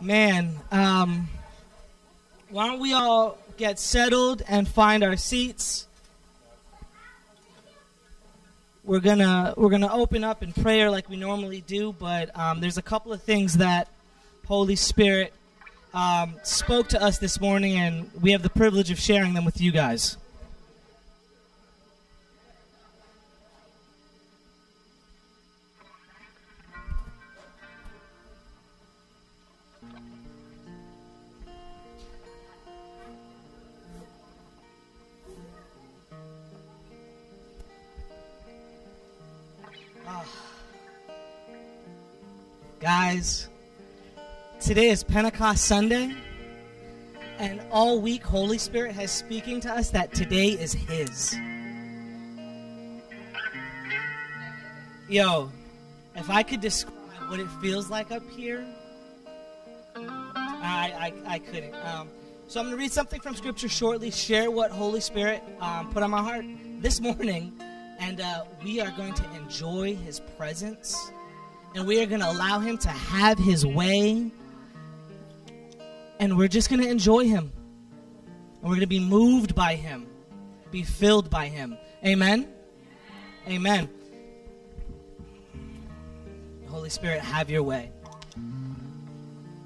Man, um, why don't we all get settled and find our seats? We're gonna we're gonna open up in prayer like we normally do, but um, there's a couple of things that Holy Spirit um, spoke to us this morning, and we have the privilege of sharing them with you guys. Guys, today is Pentecost Sunday, and all week Holy Spirit has speaking to us that today is His. Yo, if I could describe what it feels like up here, I, I, I couldn't. Um, so I'm going to read something from Scripture shortly, share what Holy Spirit um, put on my heart this morning, and uh, we are going to enjoy His presence and we are going to allow him to have his way. And we're just going to enjoy him. And we're going to be moved by him be filled by him. Amen? Amen. Holy spirit have your way.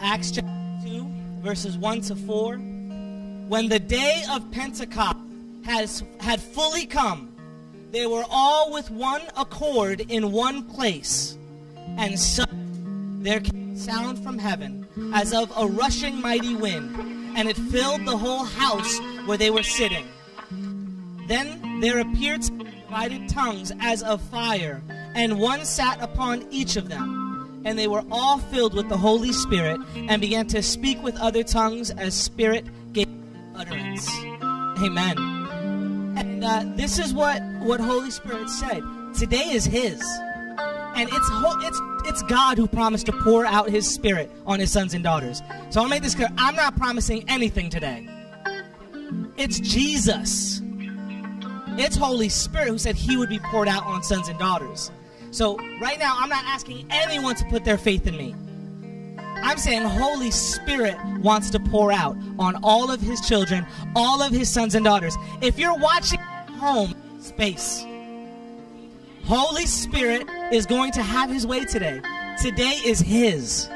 Acts chapter 2 verses 1 to 4 when the day of pentecost has had fully come they were all with one accord in one place and suddenly there came a sound from heaven as of a rushing mighty wind, and it filled the whole house where they were sitting. Then there appeared divided tongues as of fire, and one sat upon each of them. And they were all filled with the Holy Spirit, and began to speak with other tongues as Spirit gave utterance. Amen. And uh, this is what, what Holy Spirit said. Today is His and it's it's it's God who promised to pour out His Spirit on His sons and daughters. So I'll make this clear: I'm not promising anything today. It's Jesus. It's Holy Spirit who said He would be poured out on sons and daughters. So right now, I'm not asking anyone to put their faith in me. I'm saying Holy Spirit wants to pour out on all of His children, all of His sons and daughters. If you're watching home, space. Holy Spirit is going to have his way today. Today is his.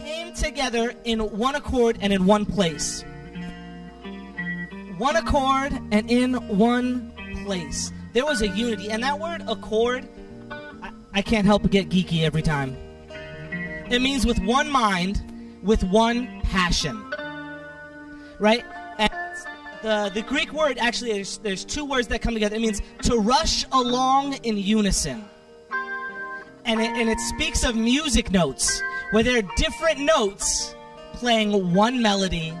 Came together in one accord and in one place. One accord and in one place. There was a unity. And that word accord, I, I can't help but get geeky every time. It means with one mind, with one passion. Right? The, the Greek word actually there's, there's two words that come together. It means to rush along in unison. And it, and it speaks of music notes, where there are different notes playing one melody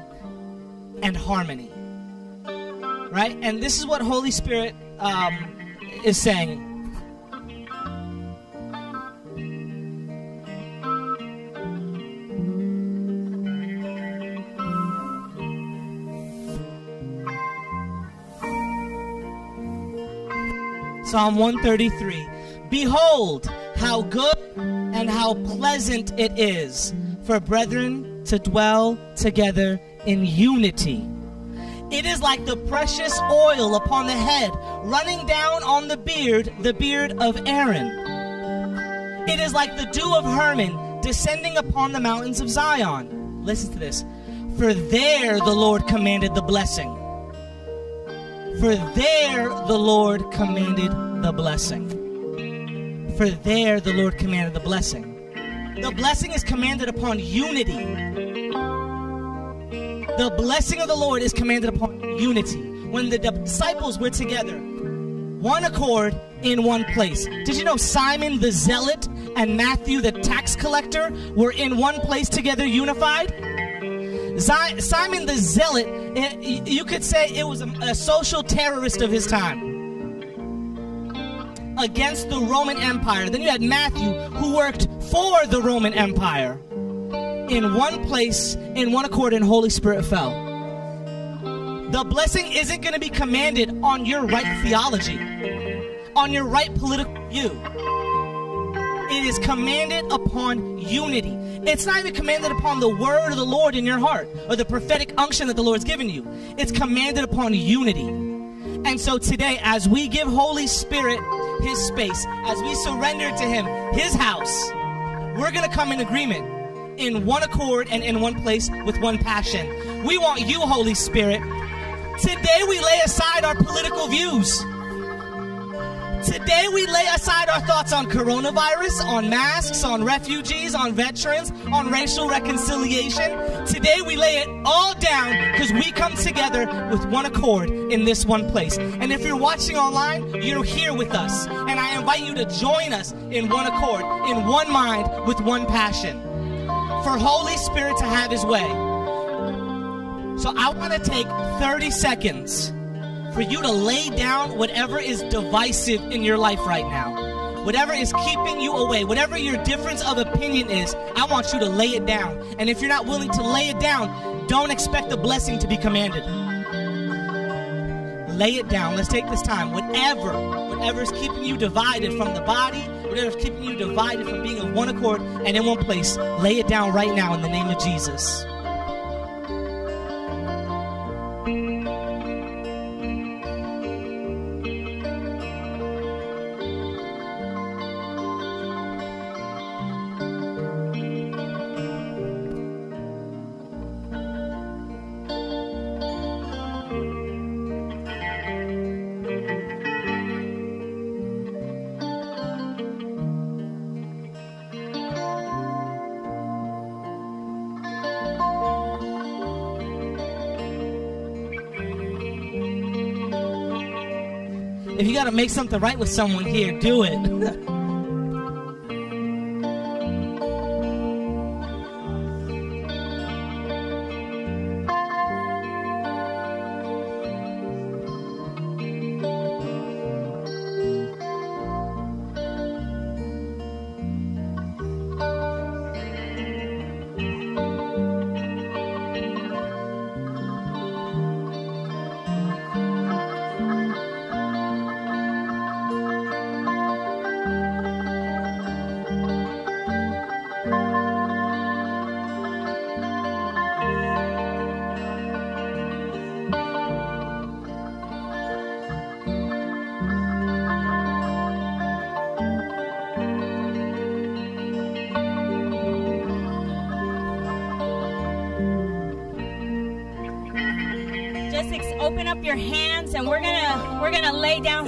and harmony. Right? And this is what Holy Spirit um, is saying. Psalm 133 Behold, how good and how pleasant it is for brethren to dwell together in unity. It is like the precious oil upon the head, running down on the beard, the beard of Aaron. It is like the dew of Hermon descending upon the mountains of Zion. Listen to this. For there the Lord commanded the blessing for there the Lord commanded the blessing. For there the Lord commanded the blessing. The blessing is commanded upon unity. The blessing of the Lord is commanded upon unity. When the disciples were together, one accord in one place. Did you know Simon the zealot and Matthew the tax collector were in one place together, unified? Simon the Zealot, eh, you could say it was a, social terrorist of his time against the Roman Empire. Then you had Matthew, who worked for the Roman Empire. In one place, in one accord, and Holy Spirit fell. The blessing isn't going to be commanded on your right theology, on your right political view. It is commanded upon unity. It's not even commanded upon the word of the Lord in your heart or the prophetic unction that the Lord's given you. It's commanded upon unity. And so today, as we give Holy Spirit his space, as we surrender to him his house, we're going to come in agreement in one accord and in one place with one passion. We want you, Holy Spirit. Today we lay aside our political views. Today we lay aside our thoughts on coronavirus, on masks, on refugees, on veterans, on racial reconciliation. Today we lay it all down because we come together with one accord in this one place. And if you're watching online, you're here with us. And I invite you to join us in one accord, in one mind, with one passion. For Holy Spirit to have his way. So I want to take 30 seconds for you to lay down whatever is divisive in your life right now. Whatever is keeping you away, whatever your difference of opinion is, I want you to lay it down. And if you're not willing to lay it down, don't expect the blessing to be commanded. Lay it down. Let's take this time. Whatever, whatever is keeping you divided from the body, whatever is keeping you divided from being of one accord and in one place, lay it down right now in the name of Jesus. Make something right with someone here, do it.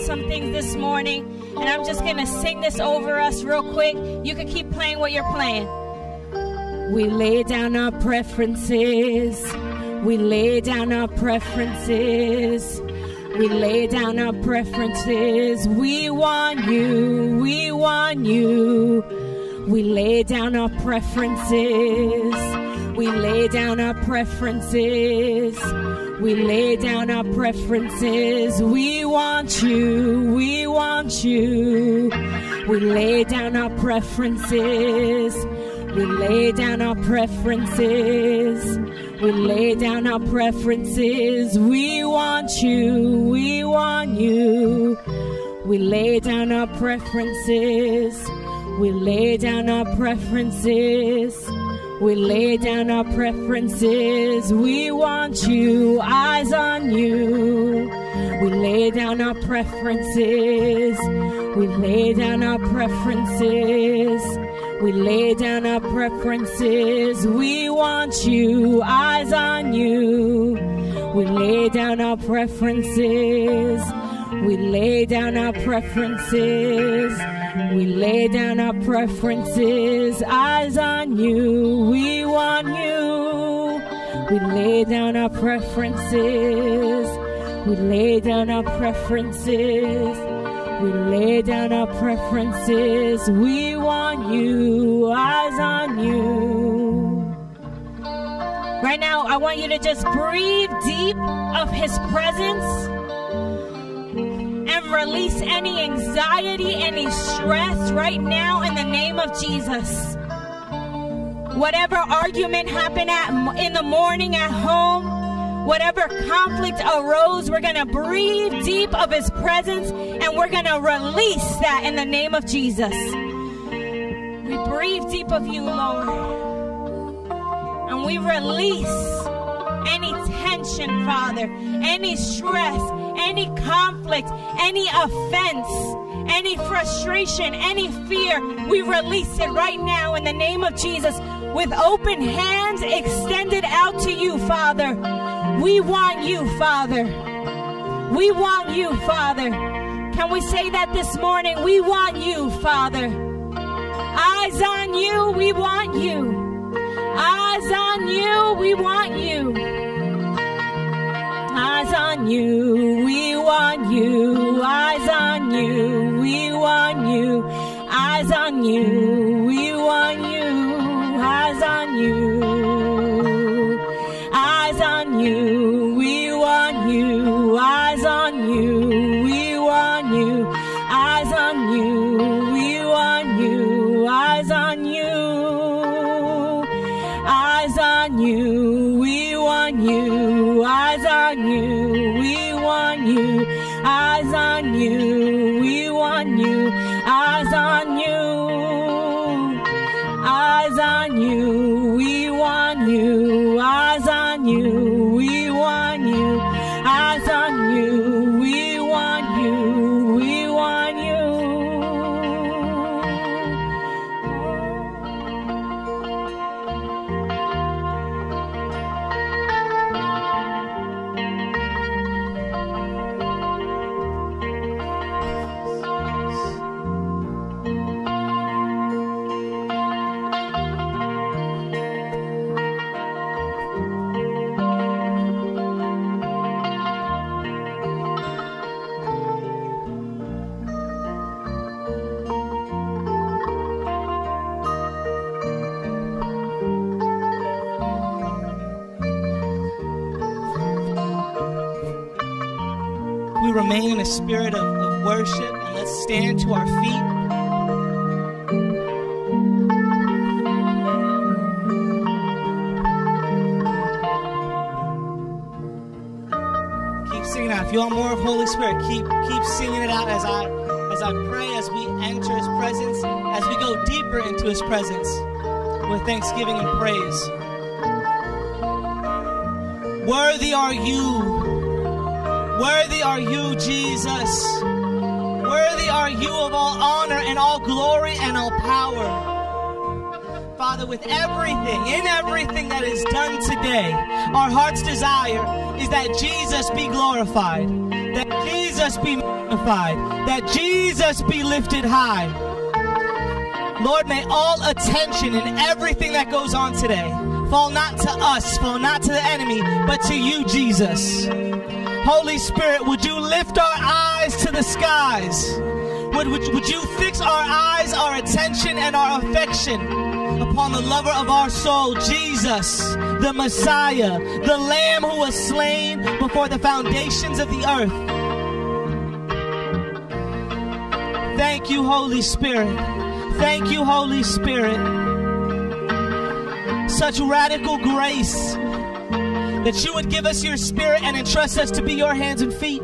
some things this morning and i'm just gonna sing this over us real quick. You can keep playing what you're playing. We lay down our preferences. We lay down our preferences. We lay down our preferences. We want you. We want you. We lay down our preferences. We lay down our preferences we lay down our preferences. We want you. We want you. We lay down our preferences. We lay down our preferences. We lay down our preferences. We want you. We want you. We lay down our preferences. We lay down our preferences. We lay down our preferences. We want you, eyes on you. We lay down our preferences. We lay down our preferences. We lay down our preferences. We want you, eyes on you. We lay down our preferences. We lay down our preferences. We lay down our preferences. Eyes on you. We want you. We lay down our preferences. We lay down our preferences. We lay down our preferences. We want you. Eyes on you. Right now, I want you to just breathe deep of His presence and release any anxiety, any stress right now in the name of Jesus. Whatever argument happened at, in the morning at home, whatever conflict arose, we're going to breathe deep of His presence and we're going to release that in the name of Jesus. We breathe deep of you, Lord. And we release any tension, Father, any stress, any conflict, any offense, any frustration, any fear. We release it right now in the name of Jesus with open hands extended out to you, Father. We want you, Father. We want you, Father. Can we say that this morning? We want you, Father. Eyes on you, we want you. Eyes on you, we want you. Eyes on you, we want you. Eyes on you, we want you. Eyes on you, we want you. Eyes on you. Eyes on you, we want you. Eyes on you, we want you. Eyes on you, we want you. Eyes on you. You, we want you. Eyes on you, remain in a spirit of, of worship and let's stand to our feet. Keep singing out. If you want more of Holy Spirit, keep keep singing it out as I as I pray, as we enter His presence, as we go deeper into His presence with thanksgiving and praise. Worthy are you. Worthy are you, Jesus. Worthy are you of all honor and all glory and all power. Father, with everything, in everything that is done today, our heart's desire is that Jesus be glorified, that Jesus be magnified, that Jesus be lifted high. Lord, may all attention in everything that goes on today fall not to us, fall not to the enemy, but to you, Jesus. Holy Spirit, would you lift our eyes to the skies? Would, would, would you fix our eyes, our attention, and our affection upon the lover of our soul, Jesus, the Messiah, the Lamb who was slain before the foundations of the earth? Thank you, Holy Spirit. Thank you, Holy Spirit. Such radical grace that you would give us your spirit and entrust us to be your hands and feet.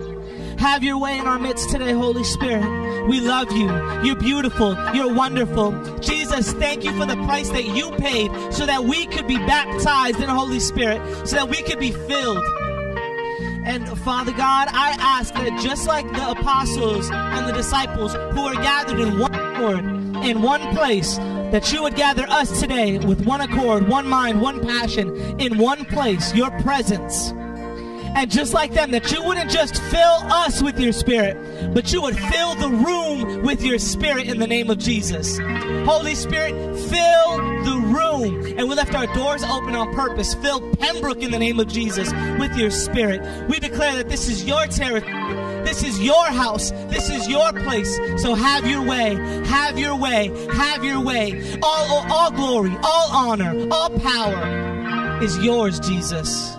Have your way in our midst today, Holy Spirit. We love you. You're beautiful. You're wonderful. Jesus, thank you for the price that you paid so that we could be baptized in the Holy Spirit, so that we could be filled. And Father God, I ask that just like the apostles and the disciples who are gathered in one accord, in one place, that you would gather us today with one accord, one mind, one passion, in one place, your presence. And just like them, that you wouldn't just fill us with your spirit, but you would fill the room with your spirit in the name of Jesus. Holy Spirit, fill the room. And we left our doors open on purpose. Fill Pembroke in the name of Jesus with your spirit. We declare that this is your territory. This is your house. This is your place. So have your way. Have your way. Have your way. All, all, all glory, all honor, all power is yours, Jesus.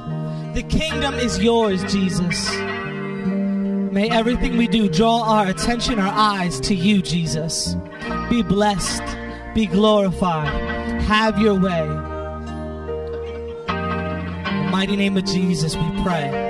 The kingdom is yours, Jesus. May everything we do draw our attention, our eyes to you, Jesus. Be blessed, be glorified. Have your way. In the mighty name of Jesus, we pray.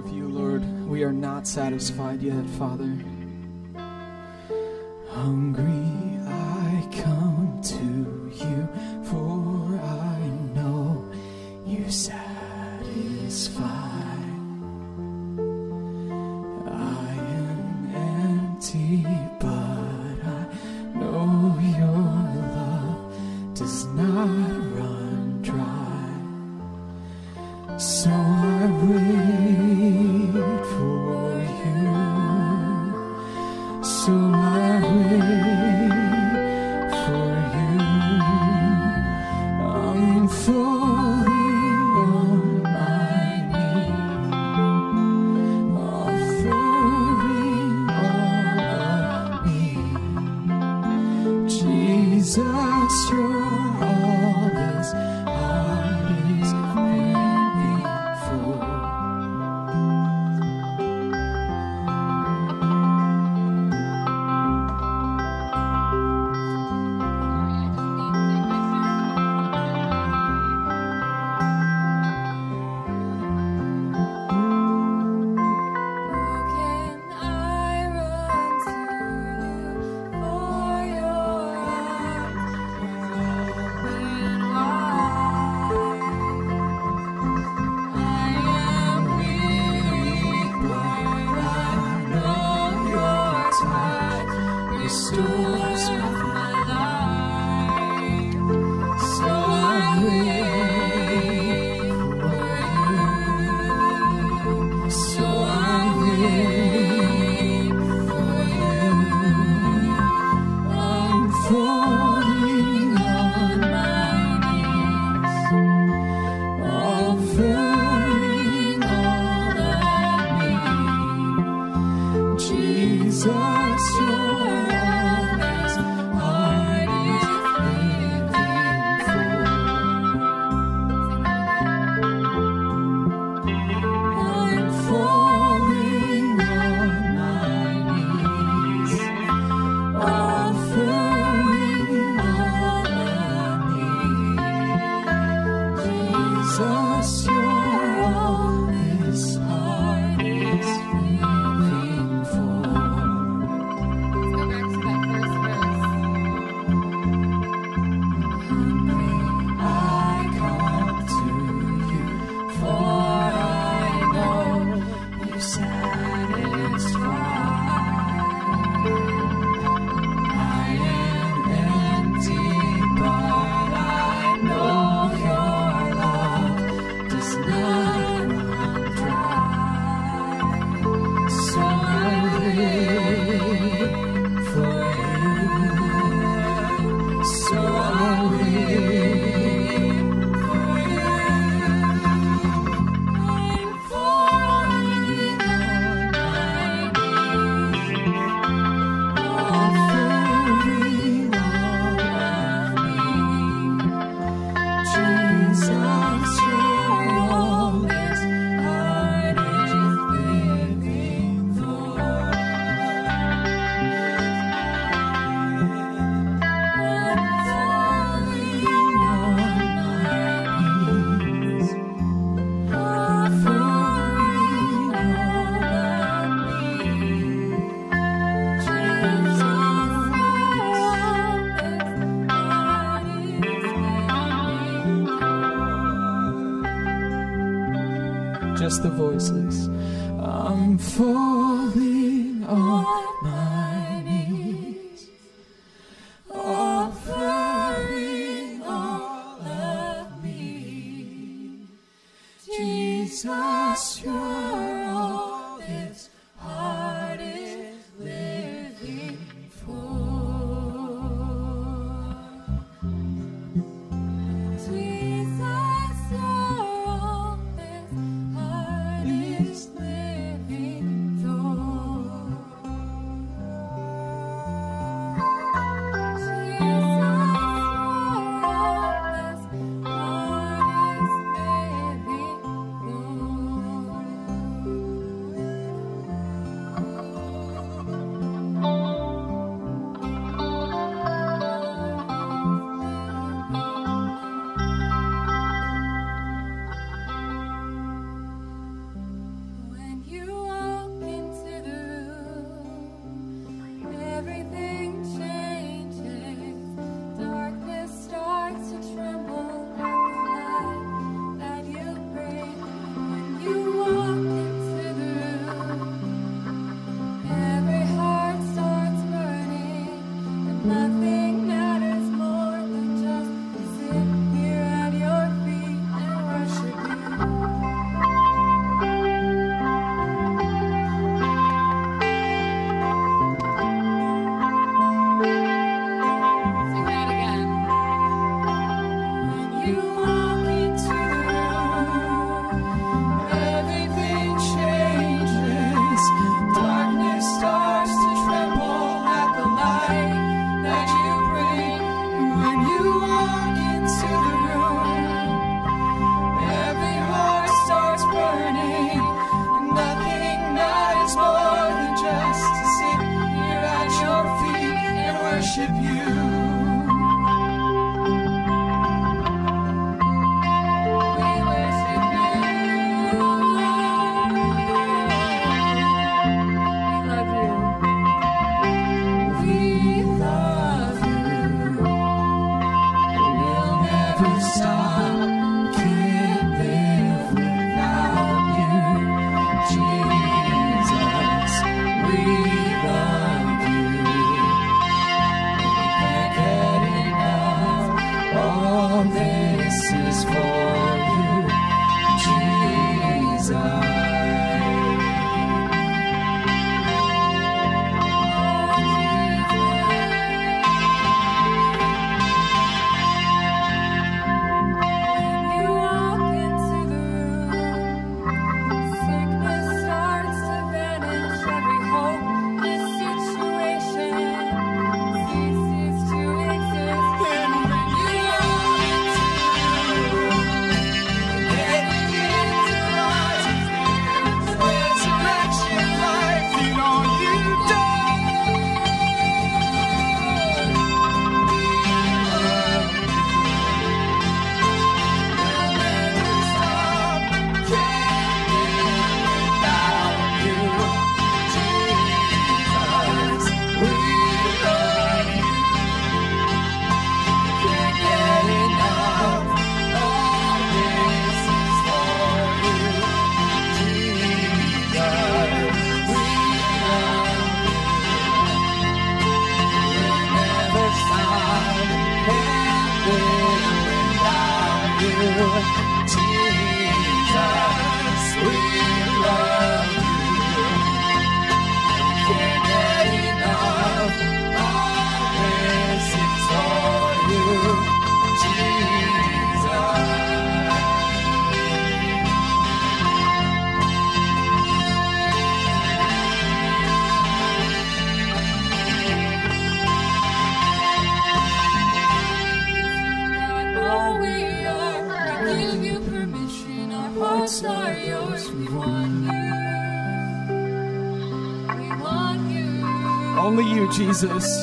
Of you, Lord. We are not satisfied yet, Father. Jesus.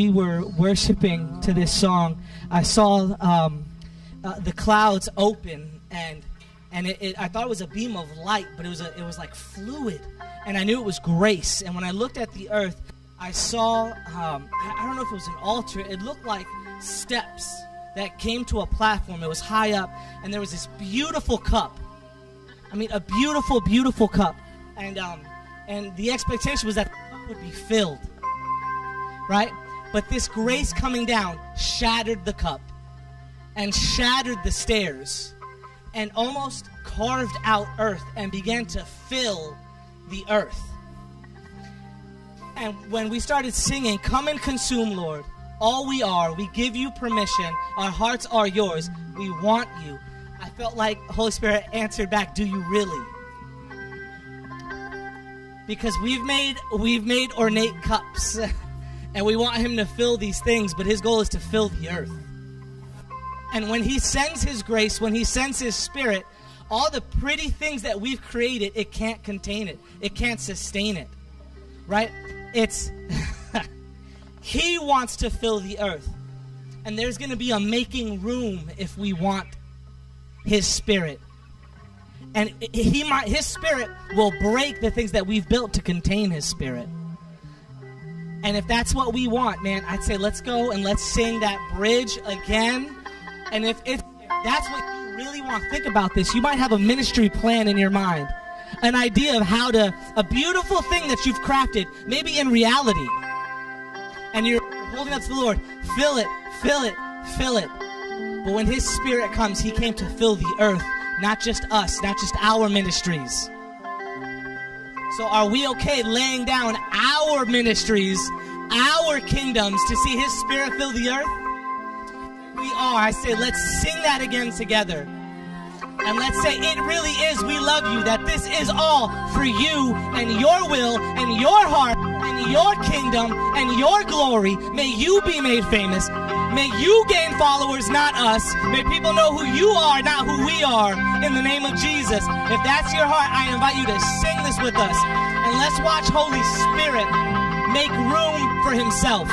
We were worshiping to this song, I saw um, uh, the clouds open and and it, it, I thought it was a beam of light, but it was a, it was like fluid, and I knew it was grace. And when I looked at the earth, I saw um, I, I don't know if it was an altar. It looked like steps that came to a platform. It was high up, and there was this beautiful cup. I mean, a beautiful, beautiful cup, and um, and the expectation was that the cup would be filled, right? But this grace coming down shattered the cup, and shattered the stairs, and almost carved out earth and began to fill the earth. And when we started singing, Come and consume, Lord, all we are, we give you permission, our hearts are yours, we want you. I felt like Holy Spirit answered back, Do you really? Because we've made we've made ornate cups and we want him to fill these things, but his goal is to fill the earth. And when he sends his grace, when he sends his spirit, all the pretty things that we've created, it can't contain it. It can't sustain it. Right? It's he wants to fill the earth. And there's going to be a making room if we want his spirit. And he might his spirit will break the things that we've built to contain his spirit. And if that's what we want, man, I'd say let's go and let's sing that bridge again. And if, if that's what you really want, think about this. You might have a ministry plan in your mind, an idea of how to, a beautiful thing that you've crafted, maybe in reality. And you're holding up to the Lord. Fill it, fill it, fill it. But when His Spirit comes, He came to fill the earth, not just us, not just our ministries. So are we okay laying down our ministries, our kingdoms to see His Spirit fill the earth? We are. I say, let's sing that again together. And let's say, it really is, we love you, that this is all for you and your will and your heart and your kingdom and your glory. May you be made famous. May you gain followers, not us. May people know who you are, not who we are, in the name of Jesus. If that's your heart, I invite you to sing this with us. And let's watch Holy Spirit make room for Himself.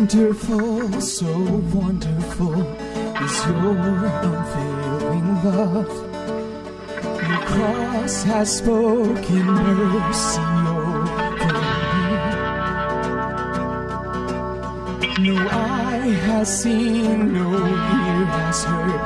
Wonderful, so wonderful is your unfailing love. Your cross has spoken mercy over me. No eye has seen, no ear has heard,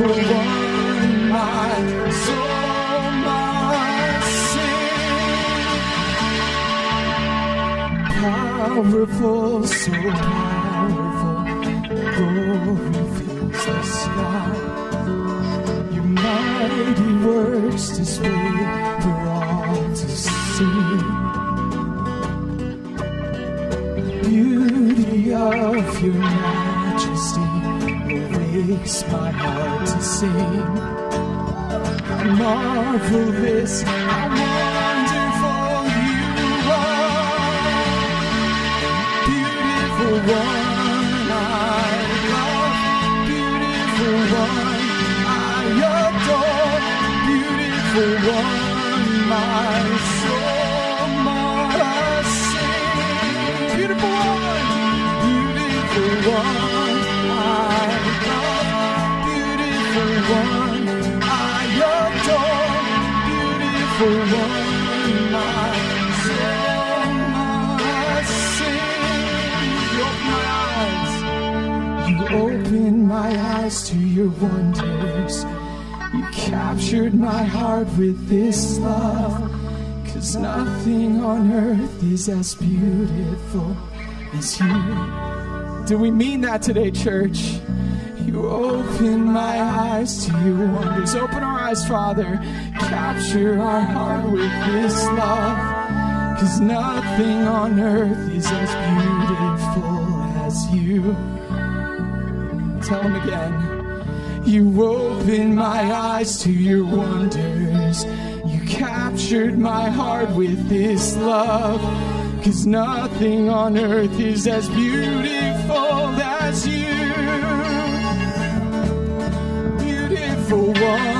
beautiful one my soul must sing. Powerful, so powerful, glory fills the sky. Your mighty works display for all to see. Beauty of your majesty awakes my heart to sing. How marvelous, how wonderful you are. Beautiful one I love, beautiful one I adore, beautiful one my soul must sing. Beautiful one, beautiful one one I adore, beautiful one my sing. You open my eyes, you open my eyes to your wonders. You captured my heart with this love. Cause nothing on earth is as beautiful as you. Do we mean that today, church? you open my eyes to your wonders. Open our eyes, Father. Capture our heart with this love. Cause nothing on earth is as beautiful as you. Tell him again. You open my eyes to your wonders. You captured my heart with this love. Cause nothing on earth is as beautiful. 我。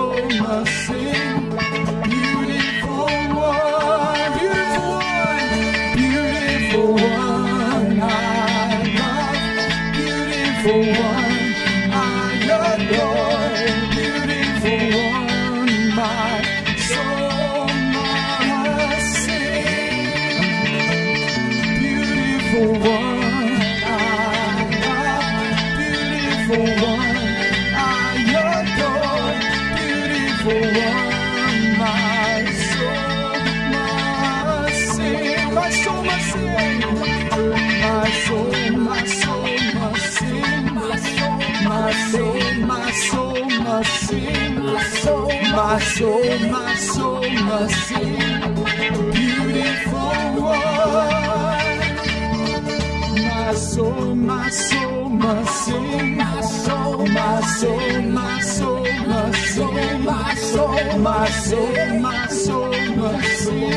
sing my soul, my soul, my soul, my soul, my soul, my soul, my soul, my soul,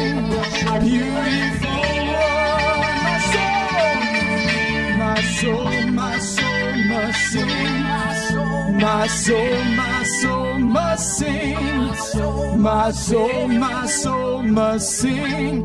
my beautiful world, my soul, my soul, my soul, my soul, my soul, my soul, my soul, my sing, my soul, my soul, my sing.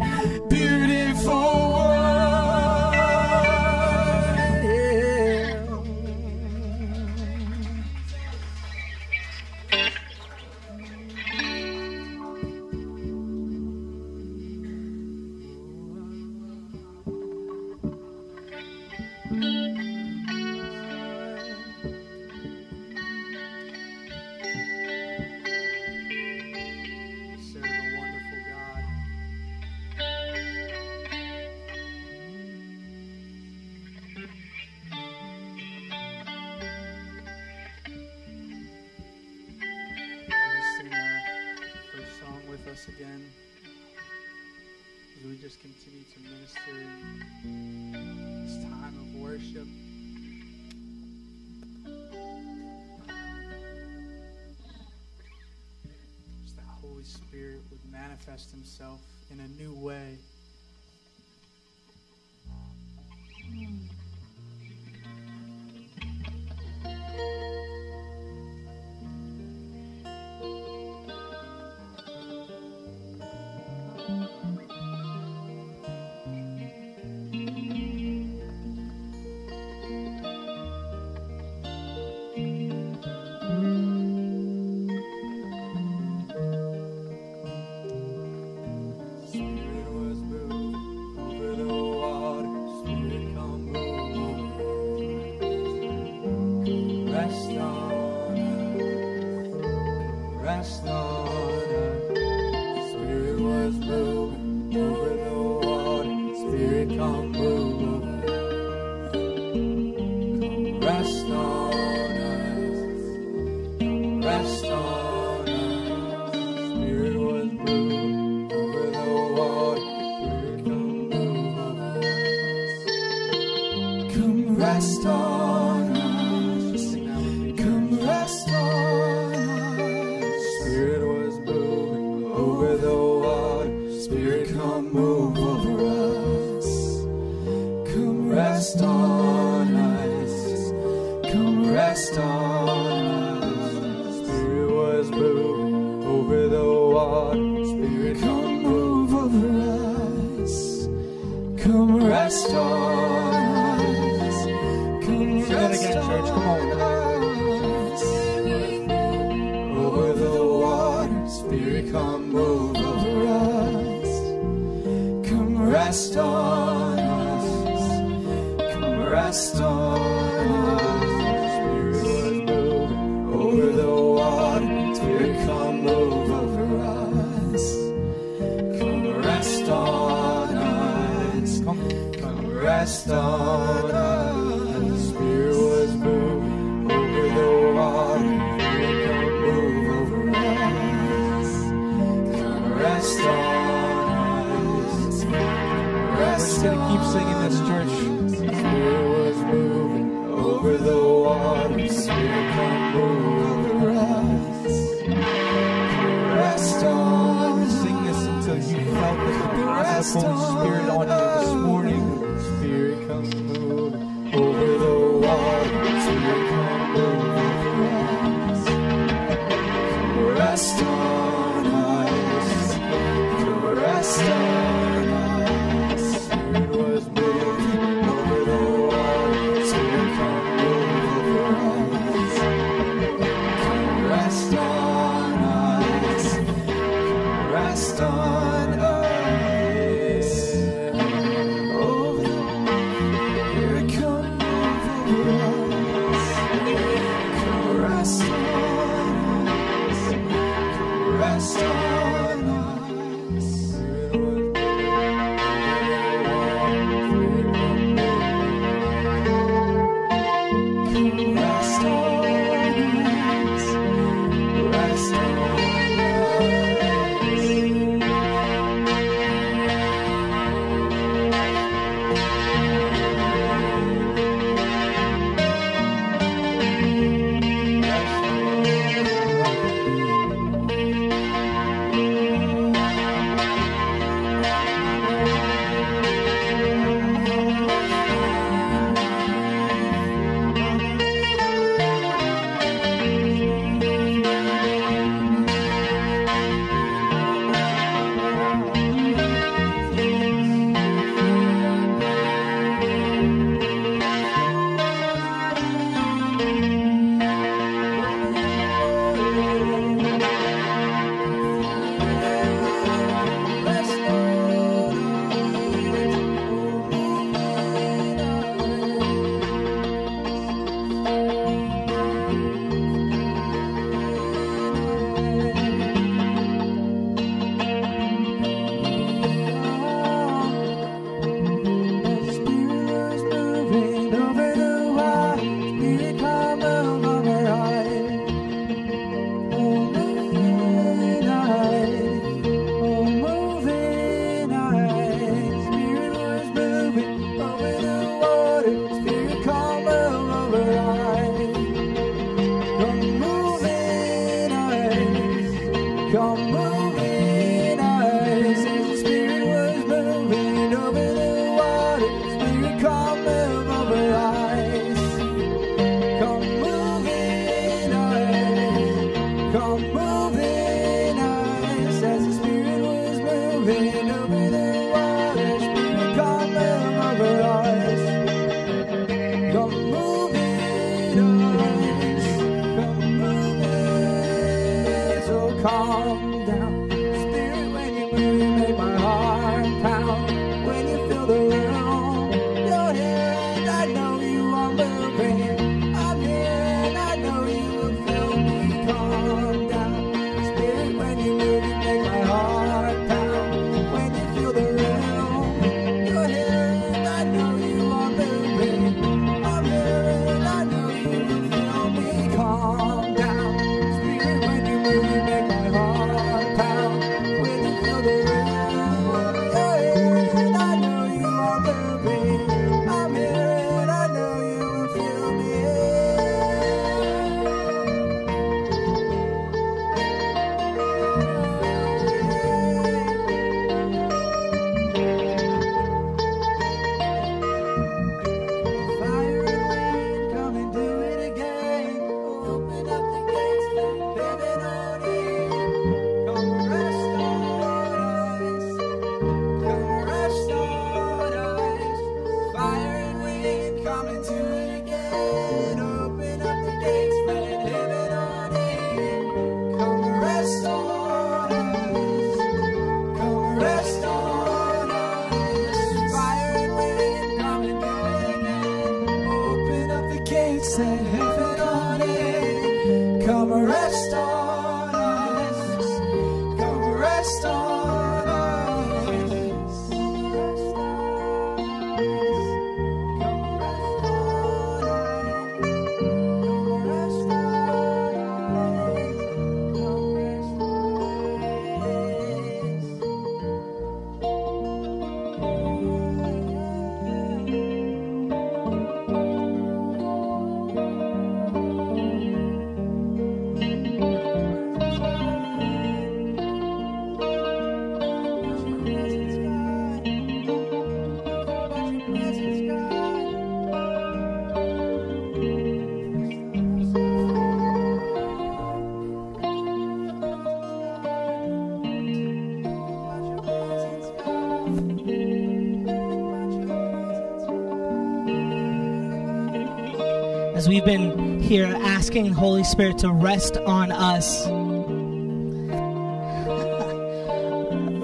Here asking Holy Spirit to rest on us,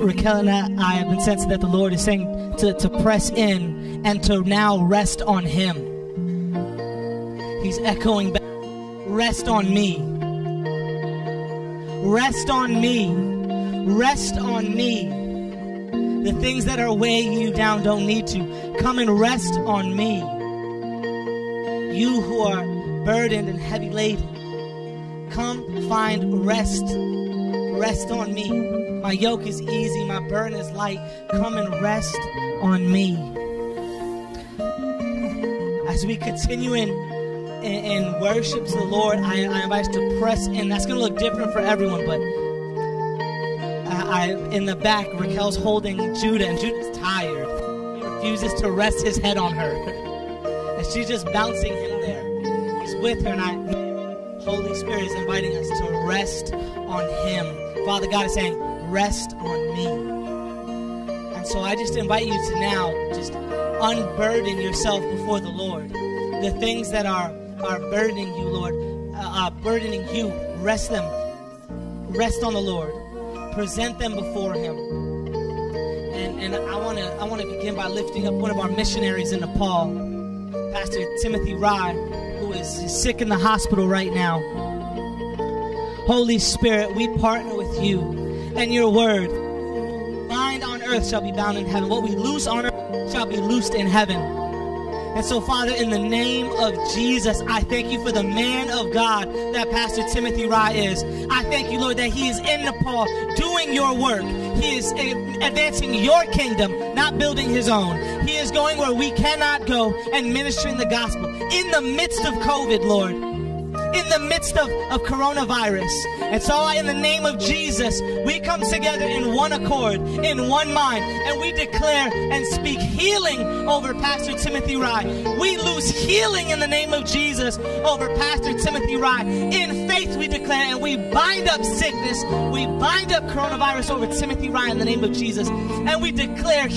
Raquel and I, I have been sensing that the Lord is saying to, to press in and to now rest on Him. He's echoing back, rest on me. Rest on me. Rest on me. The things that are weighing you down don't need to. Come and rest on me. You who are burdened and heavy laden, come find rest. Rest on me. My yoke is easy, my burden is light. Come and rest on me. As we continue in, in, in worship to the Lord, I, I invite us to press in. That's going to look different for everyone, but I, I, in the back, Raquel's holding Judah, and Judah's tired. He refuses to rest his head on her. And she's just bouncing him with her, and I, Holy Spirit is inviting us to rest on Him. Father God is saying, rest on me. And so I just invite you to now just unburden yourself before the Lord. The things that are are burdening you, Lord, uh, uh, burdening you, rest them. Rest on the Lord. Present them before Him. And and I want to I want to begin by lifting up one of our missionaries in Nepal. Pastor Timothy Rye, who is sick in the hospital right now. Holy Spirit, we partner with you and your word. Bind on earth shall be bound in heaven. What we loose on earth shall be loosed in heaven. And so, Father, in the name of Jesus, I thank you for the man of God that Pastor Timothy Rye is. I thank you, Lord, that he is in Nepal doing your work. He is advancing your kingdom, not building his own. He is going where we cannot go and ministering the gospel in the midst of COVID, Lord in the midst of, of coronavirus. And so, in the name of Jesus, we come together in one accord, in one mind, and we declare and speak healing over Pastor Timothy Rye. We lose healing in the name of Jesus over Pastor Timothy Rye. In faith, we declare and we bind up sickness, we bind up coronavirus over Timothy Rye in the name of Jesus, and we declare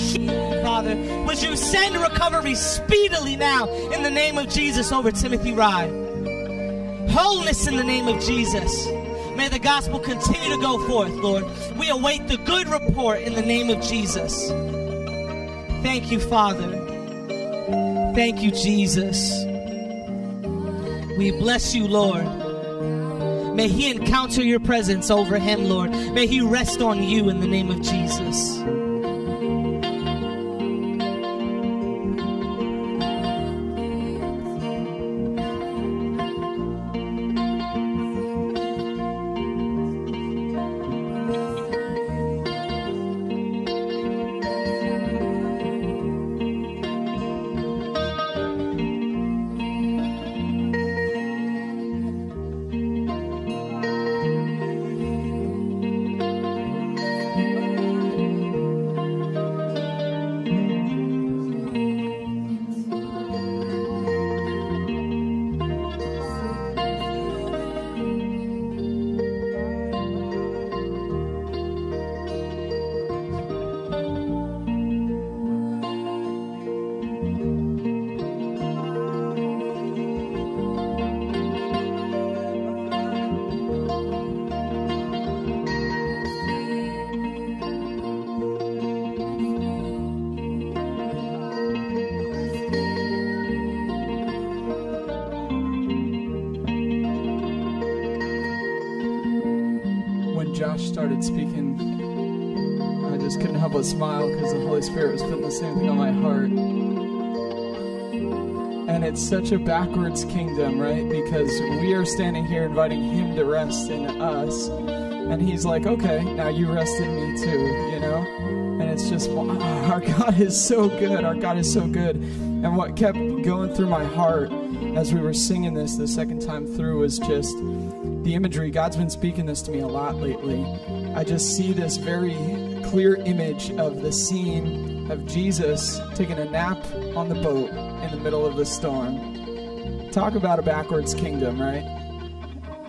Father. Would you send recovery speedily now in the name of Jesus over Timothy Rye? Wholeness in the name of Jesus. May the gospel continue to go forth, Lord. We await the good report in the name of Jesus. Thank you, Father. Thank you, Jesus. We bless you, Lord. May he encounter your presence over him, Lord. May he rest on you in the name of Jesus. Holy Spirit was putting the same thing on my heart. And it's such a backwards kingdom, right? Because we are standing here inviting Him to rest in us. And He's like, okay, now you rest in me too, you know? And it's just, wow, our God is so good. Our God is so good. And what kept going through my heart as we were singing this the second time through was just the imagery. God's been speaking this to me a lot lately. I just see this very clear image of the scene of Jesus taking a nap on the boat in the middle of the storm. Talk about a backwards kingdom, right?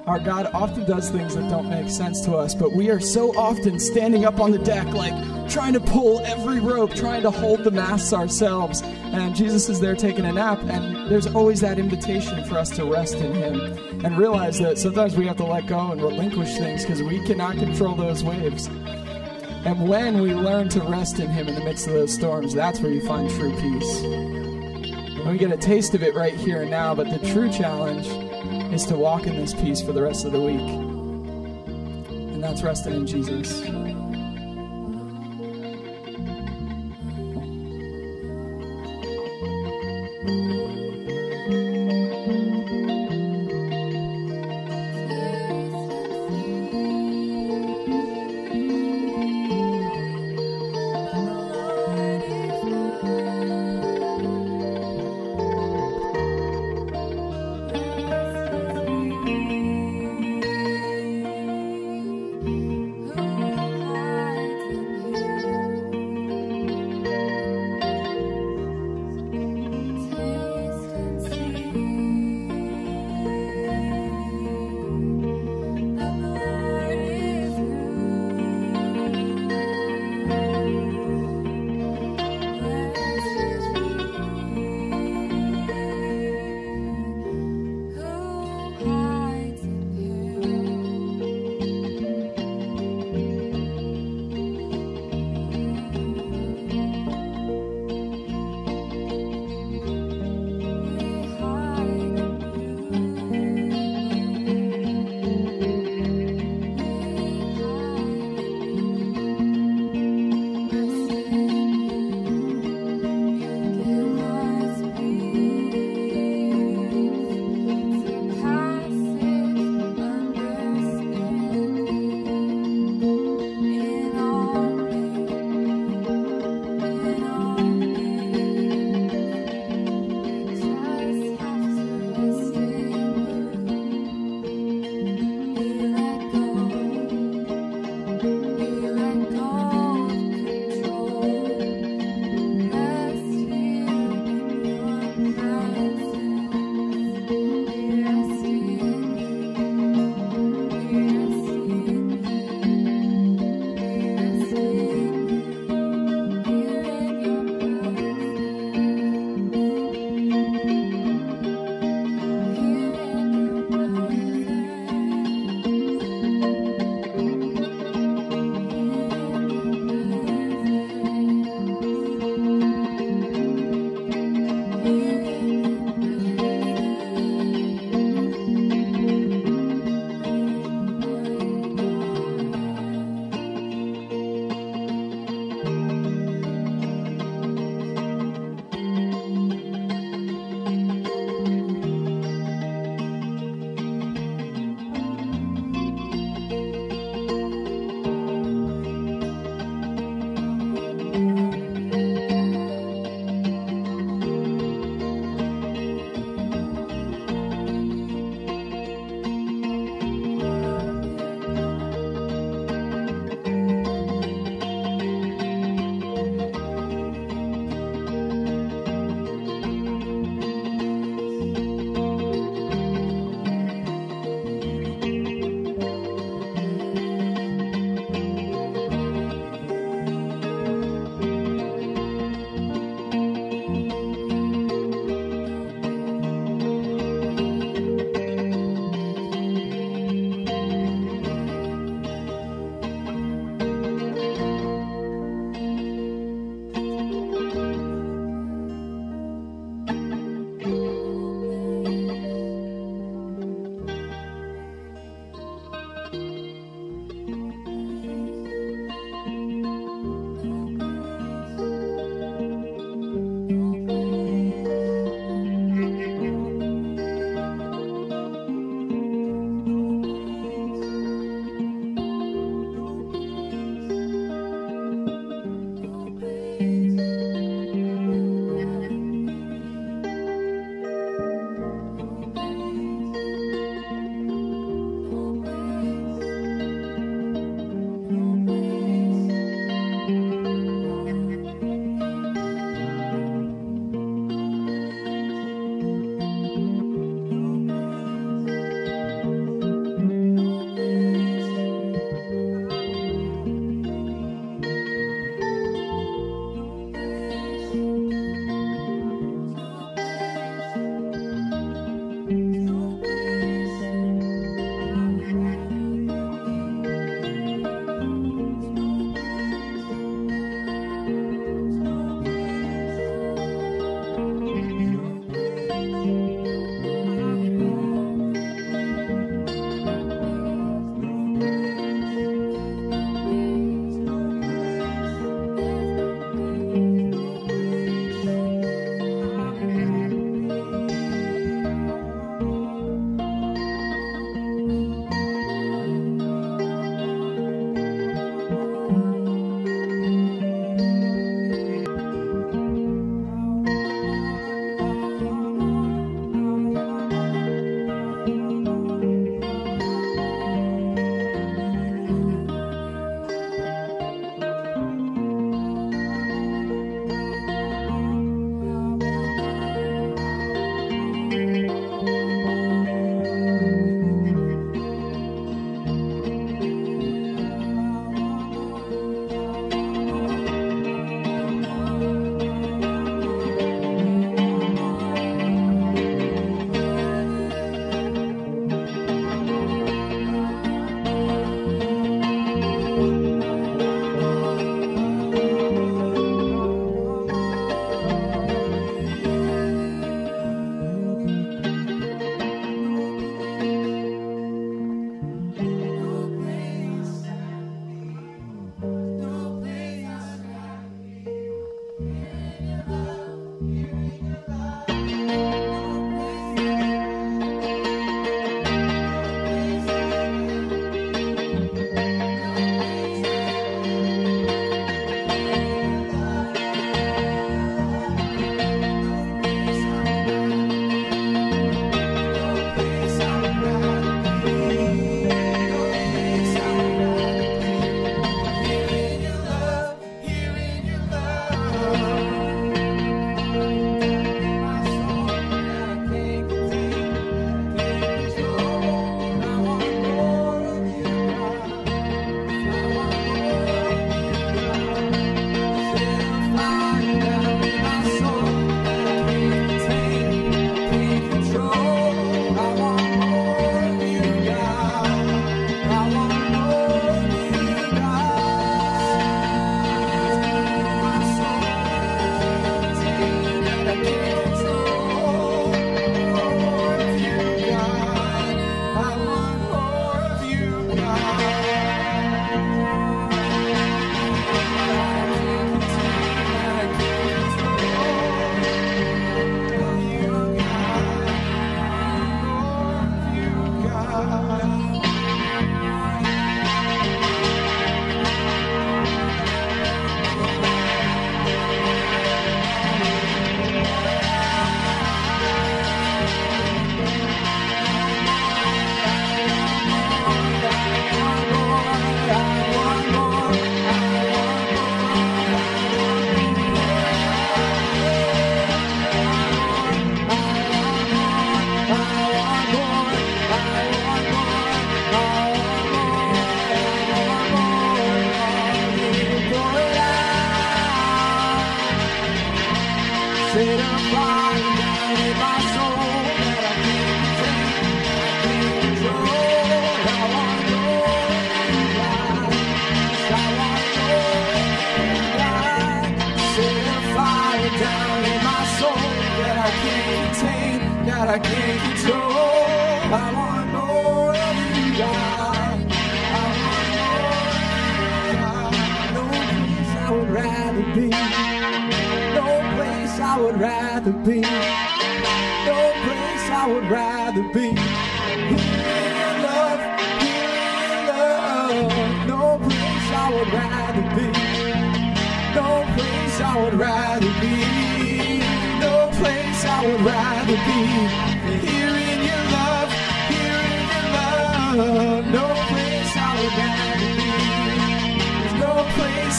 Our God often does things that don't make sense to us, but we are so often standing up on the deck, like trying to pull every rope, trying to hold the masts ourselves. And Jesus is there taking a nap, and there's always that invitation for us to rest in Him and realize that sometimes we have to let go and relinquish things because we cannot control those waves. And when we learn to rest in Him in the midst of those storms, that's where you find true peace. And we get a taste of it right here and now, but the true challenge is to walk in this peace for the rest of the week. And that's resting in Jesus.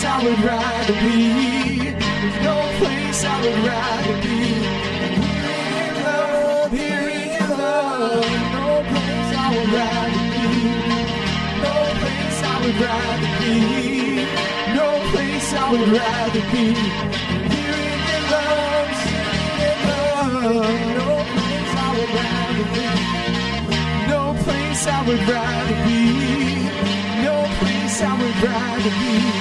Place I would rather be. There's no place I would rather be. Here in love, here in love. No place I would rather be. No place I would rather be. No place I would rather be. Here in love, singing in love. No place I would rather be. No place I would rather be. No place I would rather be.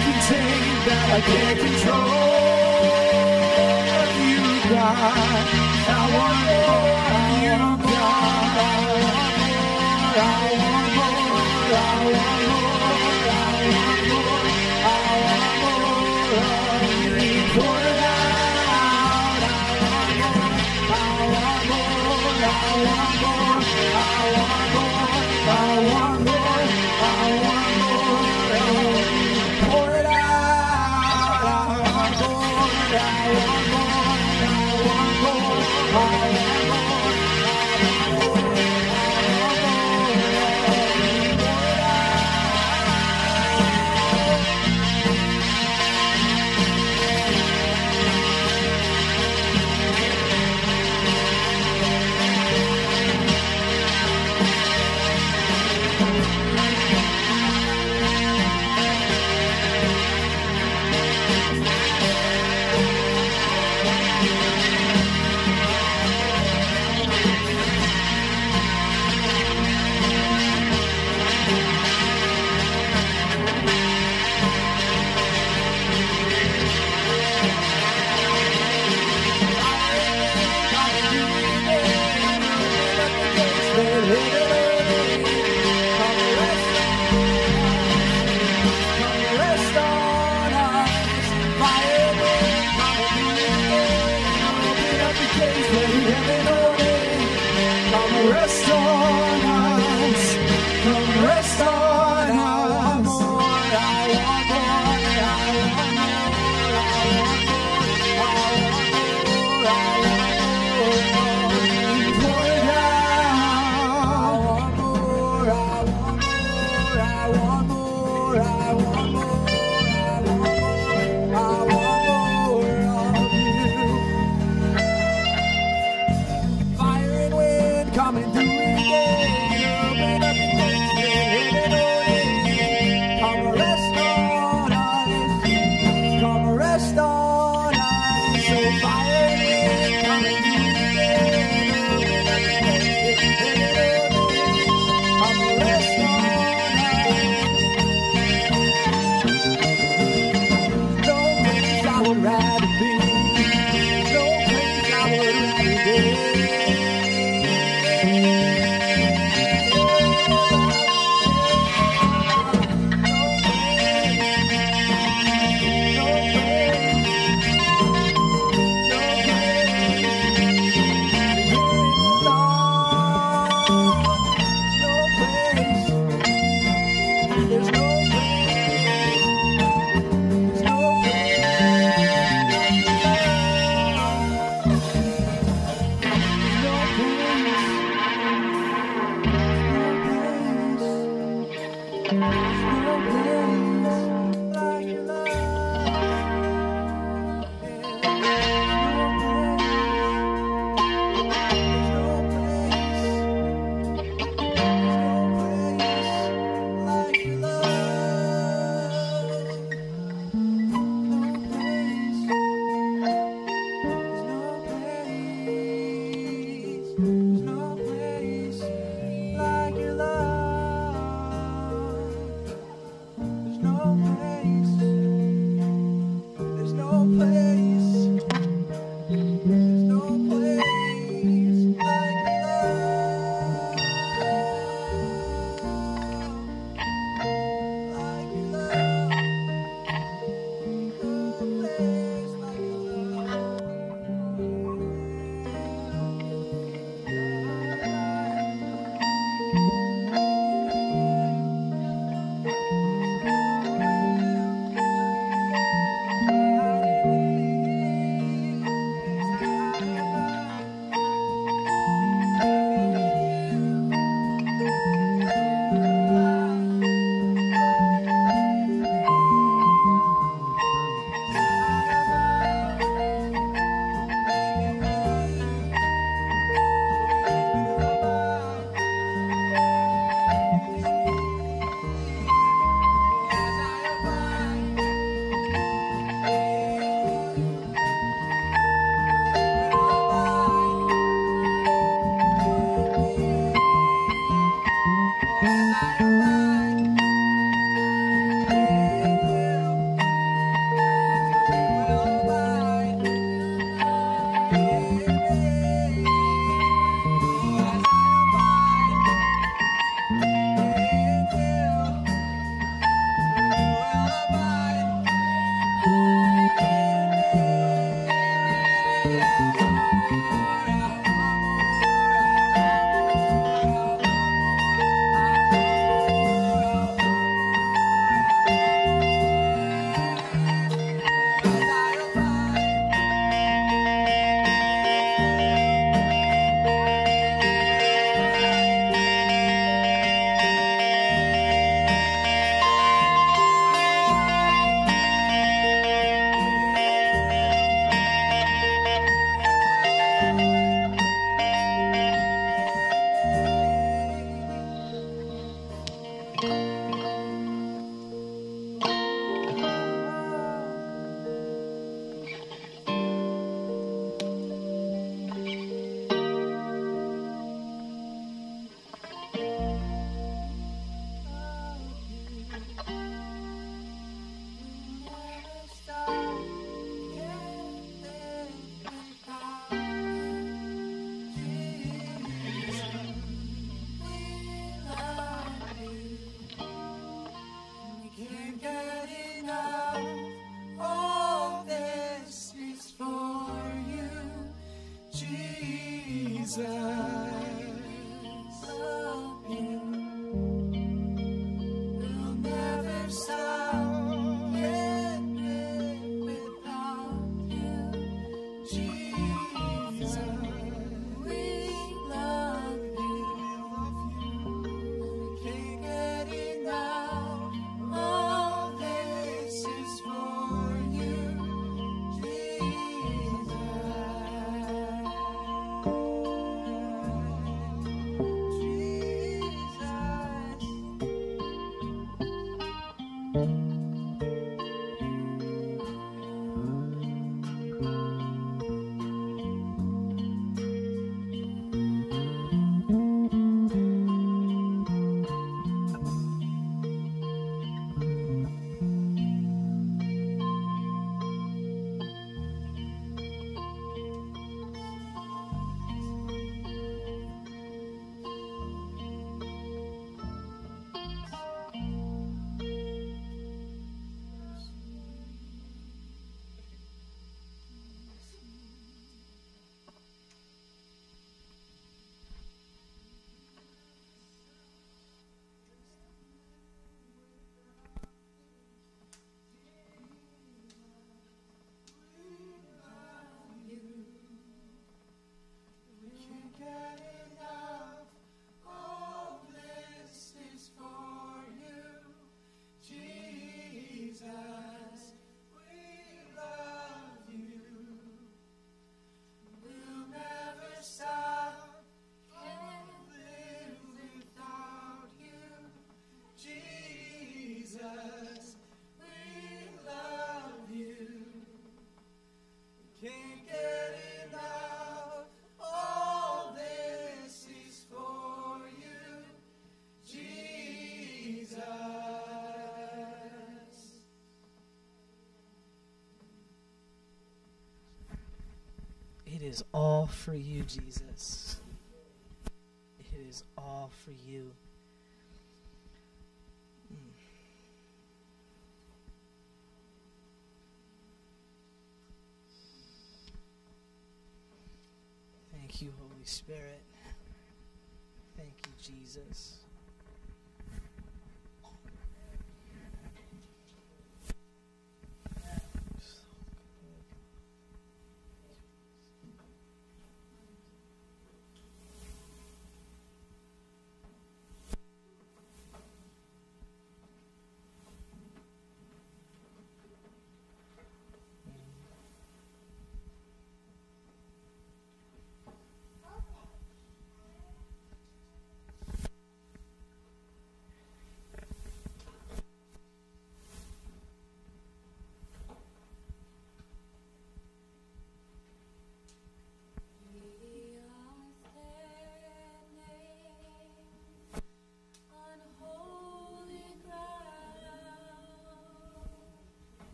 I I want more, soul that I can't I control. You, God, I want more you, God. I want more, I want more, I want more. Pour it out. I want more. I want more. I want more. I want more. I want more. More. is all for you, Jesus. It is all for you. Hmm. Thank you, Holy Spirit. Thank you, Jesus.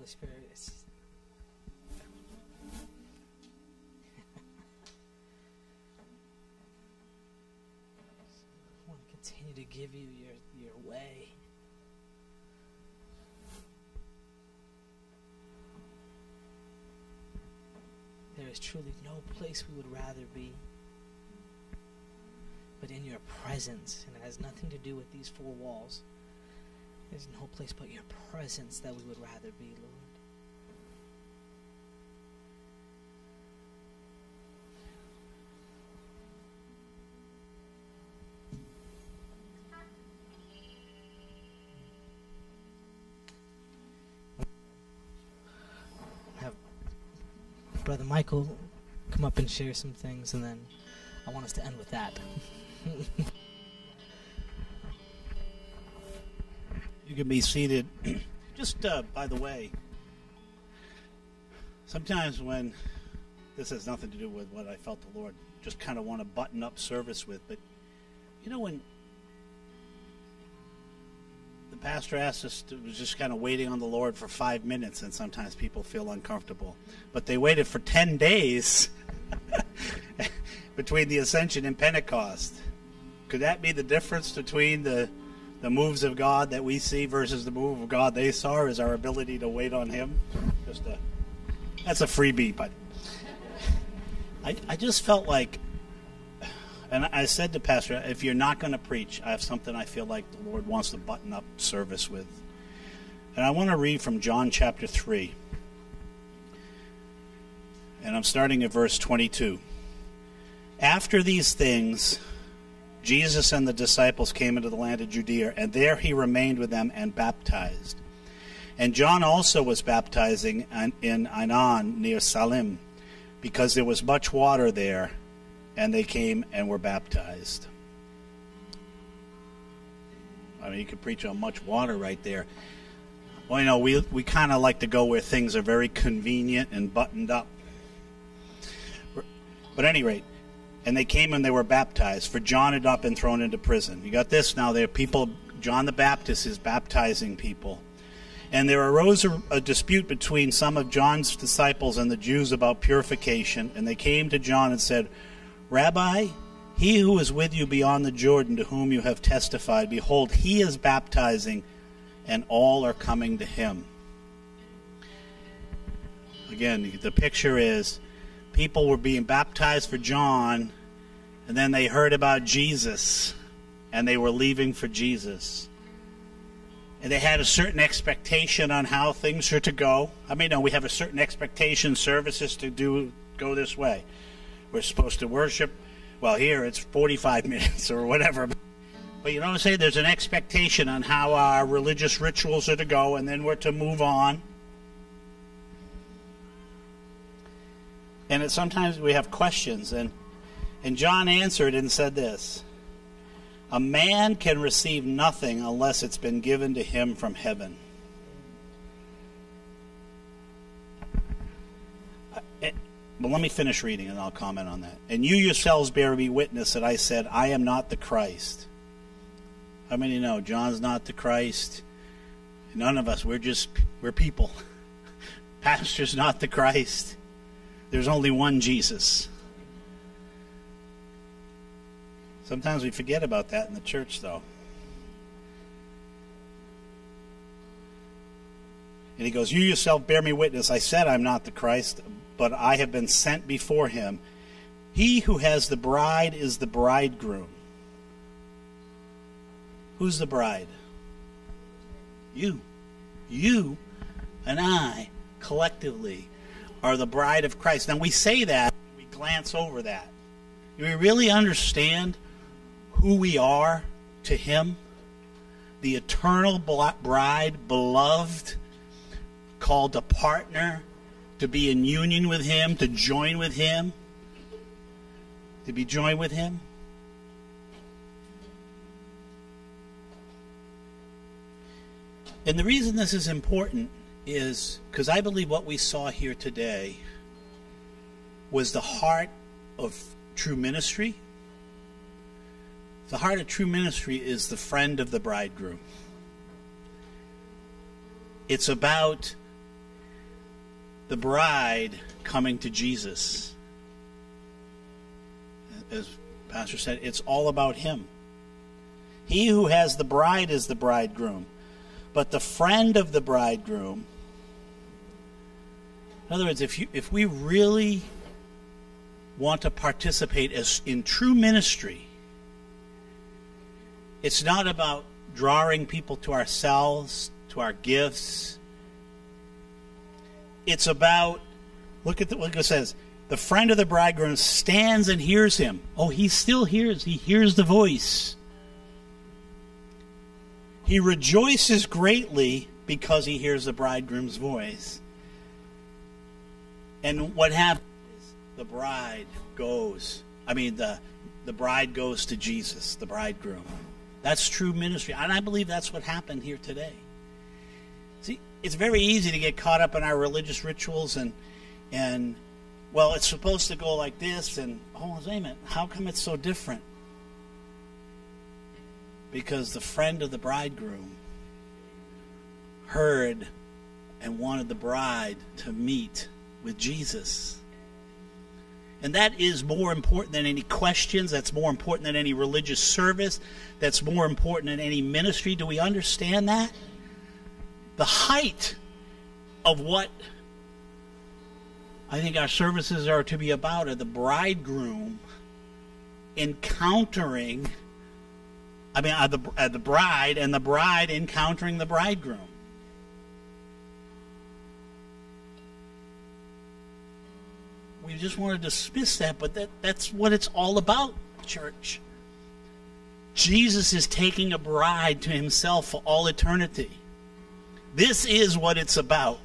Holy Spirit. It's I want to continue to give you your, your way. There is truly no place we would rather be but in your presence, and it has nothing to do with these four walls. There's no place but your presence that we would rather be, Lord. Have Brother Michael come up and share some things, and then I want us to end with that. can be seated. Just uh, by the way, sometimes when this has nothing to do with what I felt the Lord just kind of want to button up service with, but you know when the pastor asked us to was just kind of waiting on the Lord for five minutes, and sometimes people feel uncomfortable, but they waited for ten days between the ascension and Pentecost. Could that be the difference between the the moves of God that we see versus the move of God they saw? Is our ability to wait on Him? Just a that's a freebie, but I I just felt like, and I said to Pastor, if you're not going to preach, I have something I feel like the Lord wants to button up service with, and I want to read from John chapter three, and I'm starting at verse twenty-two. After these things, Jesus and the disciples came into the land of Judea, and there he remained with them and baptized. And John also was baptizing in Ainon near Salim, because there was much water there, and they came and were baptized. I mean, you could preach on much water right there. Well, you know, we, we kind of like to go where things are very convenient and buttoned up. But at any rate, and they came and they were baptized, for John had not been thrown into prison. You got this now, there are people, John the Baptist is baptizing people. And there arose a, a, dispute between some of John's disciples and the Jews about purification. And they came to John and said, Rabbi, he who is with you beyond the Jordan, to whom you have testified, behold, he is baptizing, and all are coming to him. Again, the picture is people were being baptized for John, and then they heard about Jesus, and they were leaving for Jesus. And they had a certain expectation on how things are to go. I mean, no, we have a certain expectation services to do go this way. We're supposed to worship. Well, here it's 45 minutes or whatever. But you know what I'm saying? There's an expectation on how our religious rituals are to go, and then we're to move on. And it, sometimes we have questions. And, and John answered and said this A man can receive nothing unless it's been given to him from heaven. But let me finish reading and I'll comment on that. And you yourselves bear me witness that I said, I am not the Christ. How many know John's not the Christ? None of us. We're just, we're people. Pastor's not the Christ. There's only one Jesus. Sometimes we forget about that in the church, though. And he goes, You yourself bear me witness. I said I'm not the Christ, but I have been sent before him. He who has the bride is the bridegroom. Who's the bride? You. You and I collectively are the bride of Christ. Now we say that, we glance over that. Do we really understand who we are to Him? The eternal bride, beloved, called to partner, to be in union with Him, to join with Him, to be joined with Him. And the reason this is important is because I believe what we saw here today was the heart of true ministry. The heart of true ministry is the friend of the bridegroom. It's about the bride coming to Jesus. As Pastor said, it's all about him. He who has the bride is the bridegroom, but the friend of the bridegroom. In other words, if you if we really want to participate as in true ministry, it's not about drawing people to ourselves, to our gifts. It's about look at the, what it says. The friend of the bridegroom stands and hears him. Oh, he still hears. He hears the voice. He rejoices greatly because he hears the bridegroom's voice. And what happens is the bride goes. I mean, the, the bride goes to Jesus, the bridegroom. That's true ministry. And I believe that's what happened here today. See, it's very easy to get caught up in our religious rituals and, and well, it's supposed to go like this, and oh, wait a minute, how come it's so different? Because the friend of the bridegroom heard and wanted the bride to meet with Jesus. And that is more important than any questions. That's more important than any religious service. That's more important than any ministry. Do we understand that? The height of what I think our services are to be about are the bridegroom encountering, I mean, uh, the, uh, the bride and the bride encountering the bridegroom. We just want to dismiss that, but that, that's what it's all about, church. Jesus is taking a bride to himself for all eternity. This is what it's about.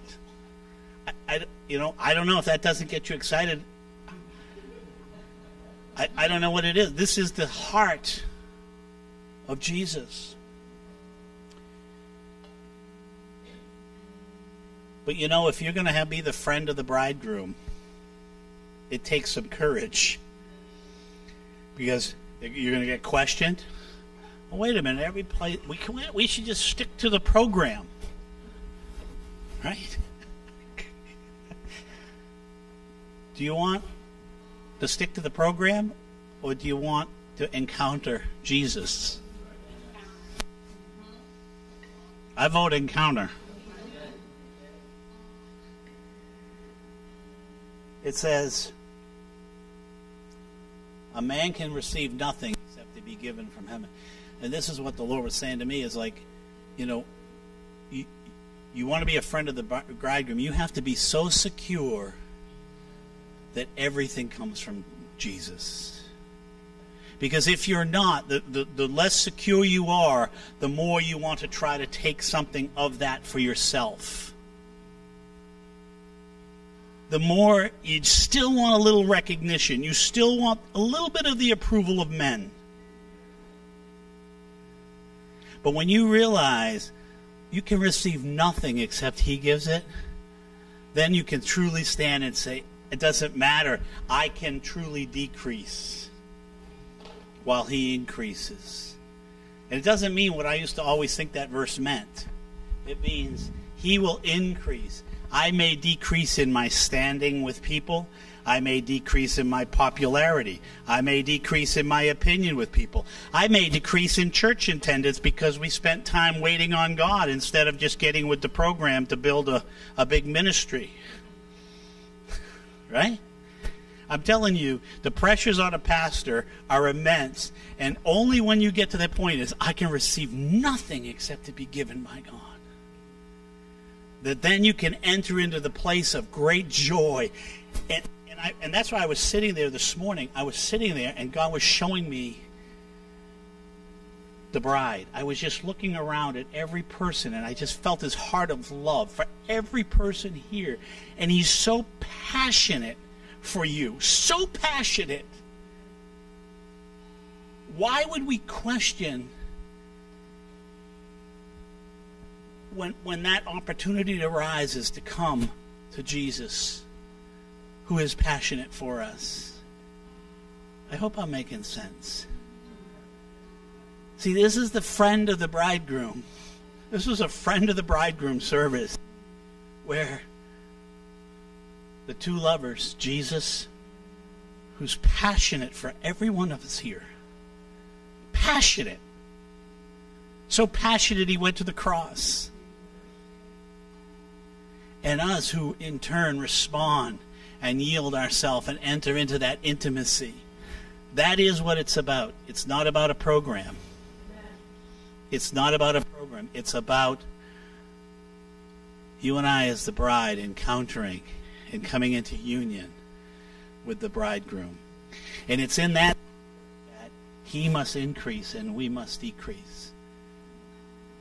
I, I, you know, I don't know if that doesn't get you excited. I, I don't know what it is. This is the heart of Jesus. But you know, if you're going to be the friend of the bridegroom, it takes some courage. Because you're going to get questioned. Well, wait a minute, every place we can, we should just stick to the program. Right? Do you want to stick to the program or do you want to encounter Jesus? I vote encounter. It says, a man can receive nothing except to be given from heaven. And this is what the Lord was saying to me is like, you know, you, you want to be a friend of the bridegroom, you have to be so secure that everything comes from Jesus. Because if you're not, the, the, the, less secure you are, the more you want to try to take something of that for yourself. The more you still want a little recognition. You still want a little bit of the approval of men. But when you realize you can receive nothing except He gives it, then you can truly stand and say, it doesn't matter. I can truly decrease while he increases. And it doesn't mean what I used to always think that verse meant. It means he will increase. I may decrease in my standing with people. I may decrease in my popularity. I may decrease in my opinion with people. I may decrease in church attendance because we spent time waiting on God instead of just getting with the program to build a, a big ministry right? I'm telling you, the pressures on a pastor are immense, and only when you get to that point is I can receive nothing except to be given by God. That then you can enter into the place of great joy. And, and, I, and that's why I was sitting there this morning. I was sitting there, and God was showing me the bride. I was just looking around at every person, and I just felt his heart of love for every person here. And he's so passionate for you, so passionate. Why would we question when, when that opportunity arises to come to Jesus, who is passionate for us? I hope I'm making sense. See, this is the friend of the bridegroom. This was a friend of the bridegroom service where the two lovers, Jesus, who's passionate for every one of us here. Passionate. So passionate he went to the cross. And us who in turn respond and yield ourselves and enter into that intimacy. That is what it's about. It's not about a program. It's not about a program. It's about you and I as the bride encountering and coming into union with the bridegroom. And it's in that that he must increase and we must decrease.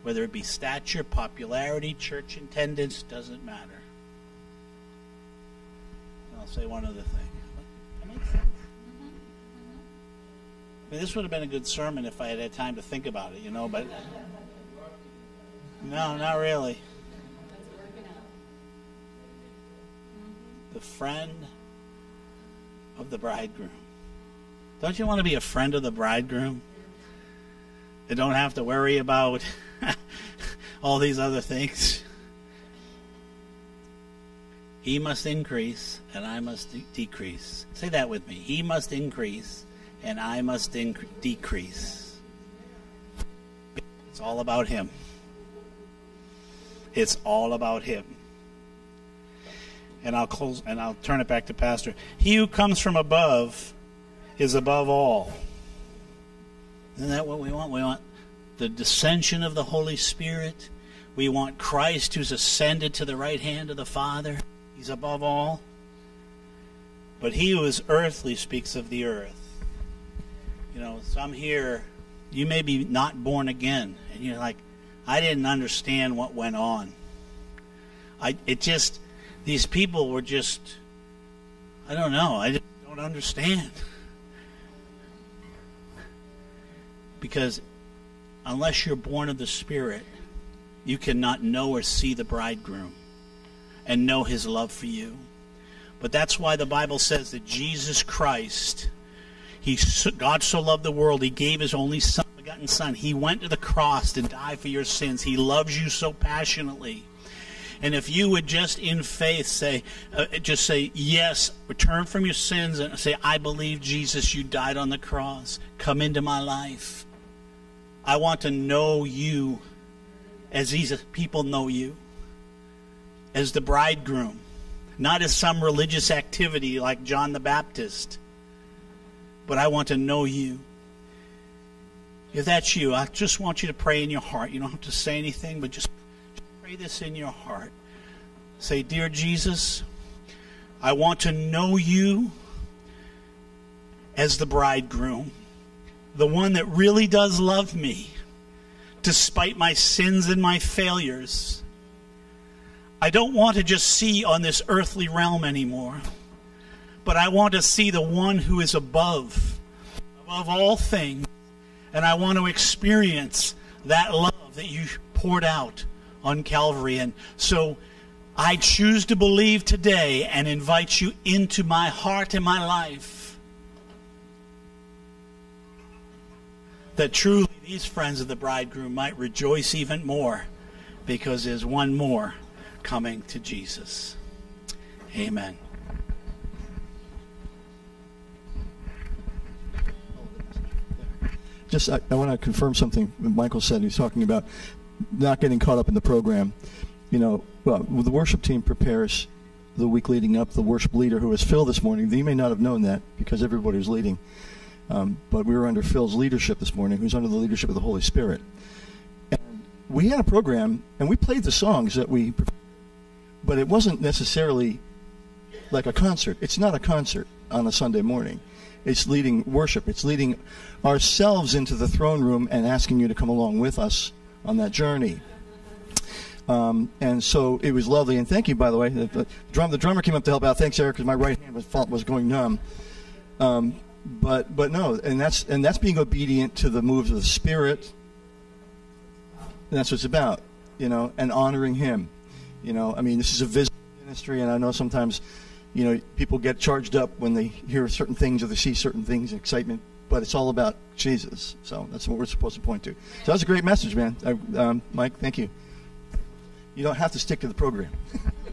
Whether it be stature, popularity, church attendance, doesn't matter. I'll say one other thing. That makes sense. I mean, this would have been a good sermon if I had had time to think about it, you know, but no, not really. The friend of the bridegroom. Don't you want to be a friend of the bridegroom? You don't have to worry about all these other things. He must increase and I must de- decrease. Say that with me. He must increase and I must inc- decrease. It's all about him. It's all about him. And I'll close and I'll turn it back to Pastor. He who comes from above is above all. Isn't that what we want? We want the dissension of the Holy Spirit. We want Christ who's ascended to the right hand of the Father. He's above all. But he who is earthly speaks of the earth. You know, some here, you may be not born again, and you're like, I didn't understand what went on. I it just these people were just I don't know, I just don't understand. Because unless you're born of the Spirit, you cannot know or see the bridegroom and know his love for you. But that's why the Bible says that Jesus Christ, he God so loved the world, he gave his only son, begotten son. He went to the cross to die for your sins. He loves you so passionately. And if you would just in faith say, uh, just say, yes, return from your sins and say, I believe Jesus, you died on the cross. Come into my life. I want to know you as these people know you, as the bridegroom, not as some religious activity like John the Baptist, but I want to know you. If that's you, I just want you to pray in your heart. You don't have to say anything, but just pray this in your heart. Say, Dear Jesus, I want to know you as the bridegroom, the one that really does love me, despite my sins and my failures. I don't want to just see on this earthly realm anymore, but I want to see the one who is above, above all things, and I want to experience that love that you poured out on Calvary. And so I choose to believe today and invite you into my heart and my life. That truly these friends of the bridegroom might rejoice even more because there's one more coming to Jesus. Amen. Just, I, I want to confirm something Michael said. He's talking about not getting caught up in the program. You know, well, the worship team prepares the week leading up. The worship leader, who was Phil this morning, you may not have known that because everybody was leading. Um, but we were under Phil's leadership this morning, who's under the leadership of the Holy Spirit. And we had a program, and we played the songs that we, but it wasn't necessarily like a concert. It's not a concert on a Sunday morning. It's leading worship. It's leading ourselves into the throne room and asking you to come along with us on that journey. Um, and so it was lovely. And thank you, by the way. The, the, drum, the drummer came up to help out. Thanks, Eric, because my right hand was, was going numb. Um, but but no, and that's and that's being obedient to the moves of the Spirit. And that's what it's about, you know, and honoring Him. You know, I mean, this is a visible ministry, and I know sometimes, you know, people get charged up when they hear certain things or they see certain things, excitement. But it's all about Jesus. So that's what we're supposed to point to. So that's a great message, man. I, um, Mike, thank you. You don't have to stick to the program.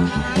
Oh, I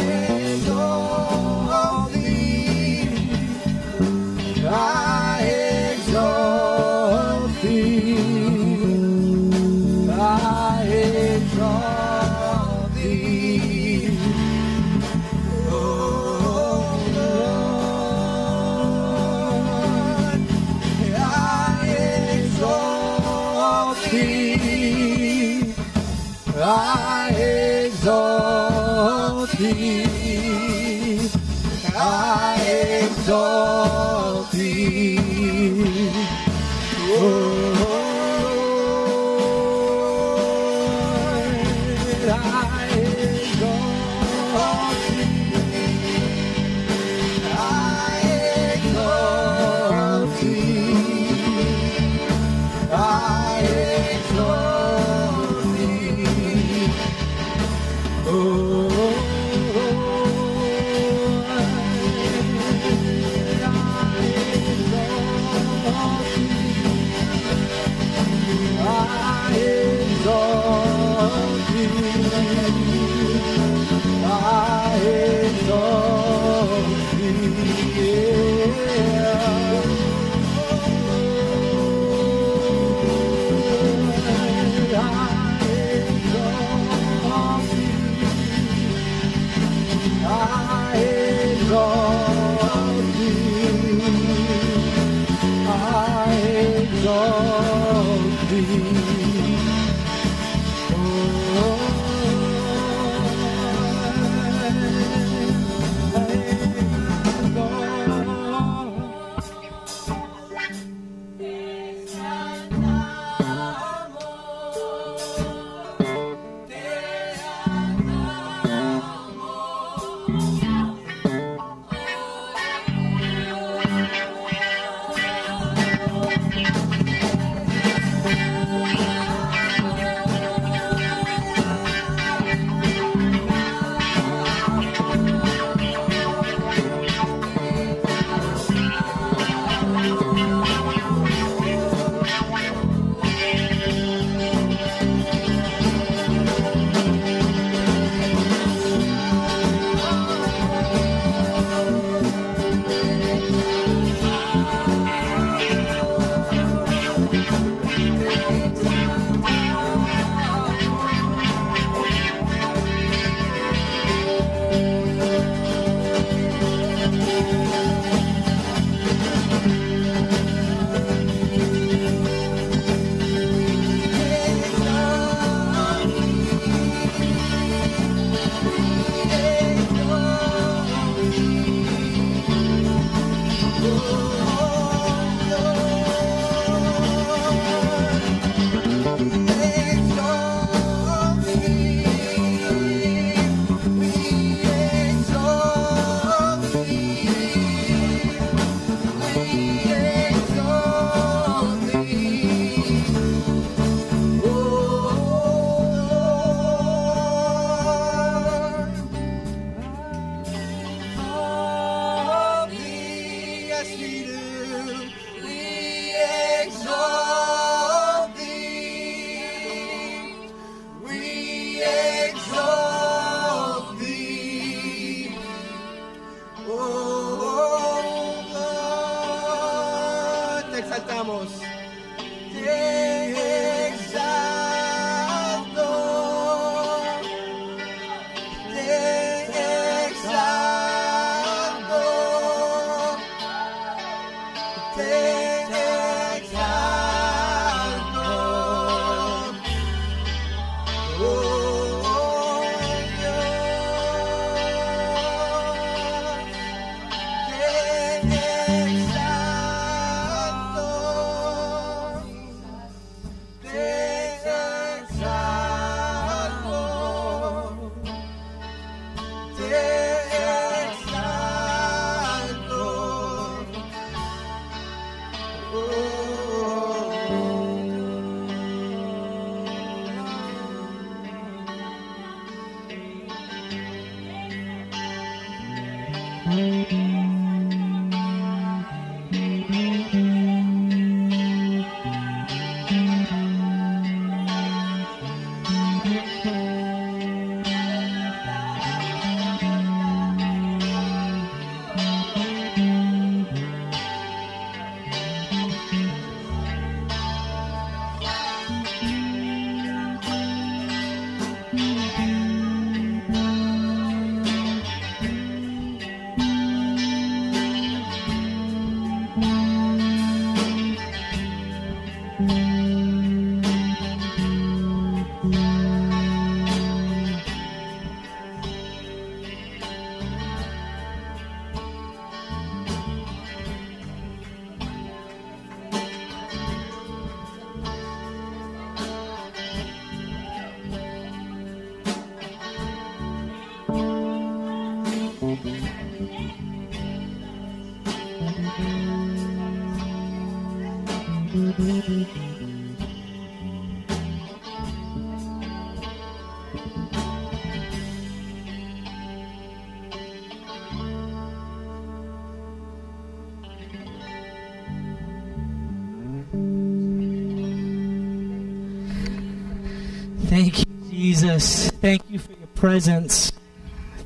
Thank you, Jesus. Thank you for your presence.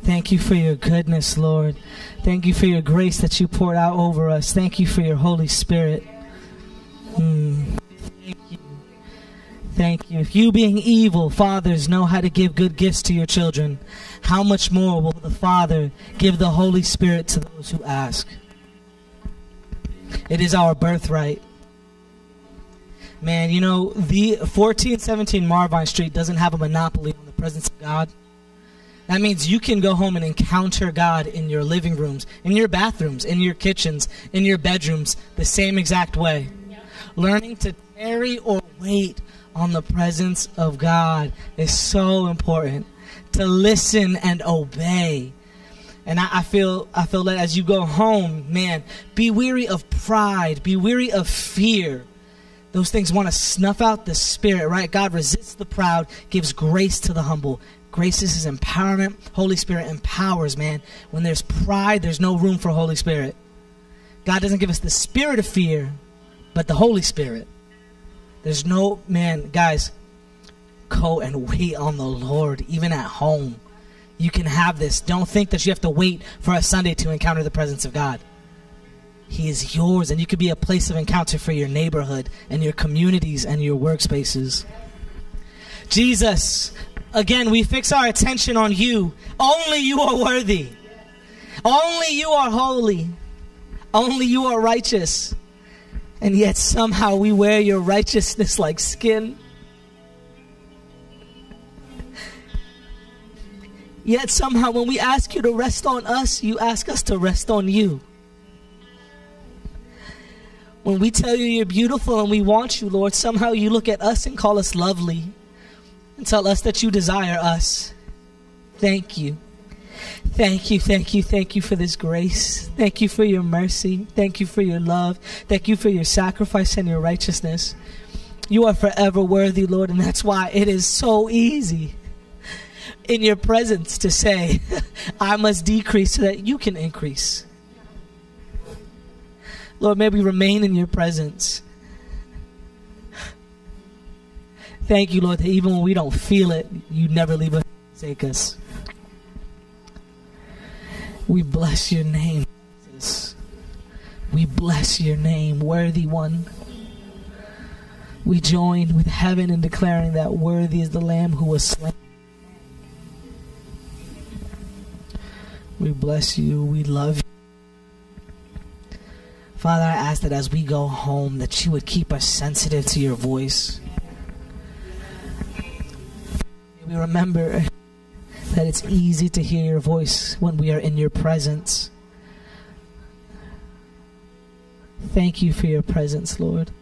Thank you for your goodness, Lord. Thank you for your grace that you poured out over us. Thank you for your Holy Spirit. Mm. Thank you. Thank you. If you, being evil fathers, know how to give good gifts to your children, how much more will the Father give the Holy Spirit to those who ask? It is our birthright. Man, you know, the 1417 Marvine Street doesn't have a monopoly on the presence of God. That means you can go home and encounter God in your living rooms, in your bathrooms, in your kitchens, in your bedrooms, the same exact way. Learning to tarry or wait on the presence of God is so important. To listen and obey. And I, I feel I feel that as you go home, man, be weary of pride, be weary of fear. Those things want to snuff out the spirit, right? God resists the proud, gives grace to the humble. Grace is his empowerment. Holy Spirit empowers, man. When there's pride, there's no room for Holy Spirit. God doesn't give us the spirit of fear, but the Holy Spirit. There's no, man, guys, go and wait on the Lord, even at home. You can have this. Don't think that you have to wait for a Sunday to encounter the presence of God. He is yours, and you could be a place of encounter for your neighborhood and your communities and your workspaces. Jesus, again, we fix our attention on you. Only you are worthy. Only you are holy. Only you are righteous. And yet somehow we wear your righteousness like skin. Yet somehow when we ask you to rest on us, you ask us to rest on you. When we tell you you're beautiful and we want you, Lord, somehow you look at us and call us lovely and tell us that you desire us. Thank you. Thank you, thank you, thank you for this grace. Thank you for your mercy. Thank you for your love. Thank you for your sacrifice and your righteousness. You are forever worthy, Lord, and that's why it is so easy in your presence to say, I must decrease so that you can increase. Lord, may we remain in your presence. Thank you, Lord, that even when we don't feel it, you never leave us forsake us. We bless your name, Jesus. We bless your name, worthy one. We join with heaven in declaring that worthy is the Lamb who was slain. We bless you. We love you. Father, I ask that as we go home, that you would keep us sensitive to your voice. May we remember that it's easy to hear your voice when we are in your presence. Thank you for your presence, Lord.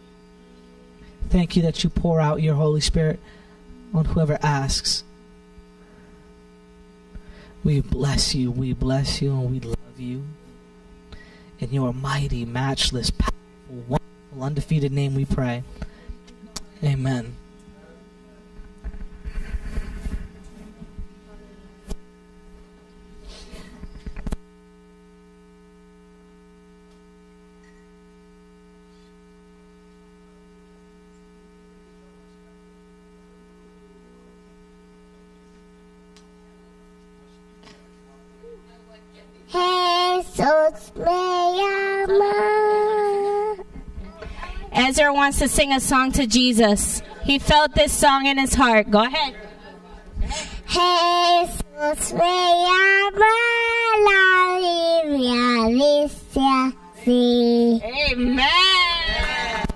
Thank you that you pour out your Holy Spirit on whoever asks. We bless you, we bless you, and we love you. In your mighty, matchless, powerful, wonderful, undefeated name we pray. Amen. Jesus me ama. Ezra wants to sing a song to Jesus. He felt this song in his heart. Go ahead. Jesus me ama. La Biblia dice así. Amen.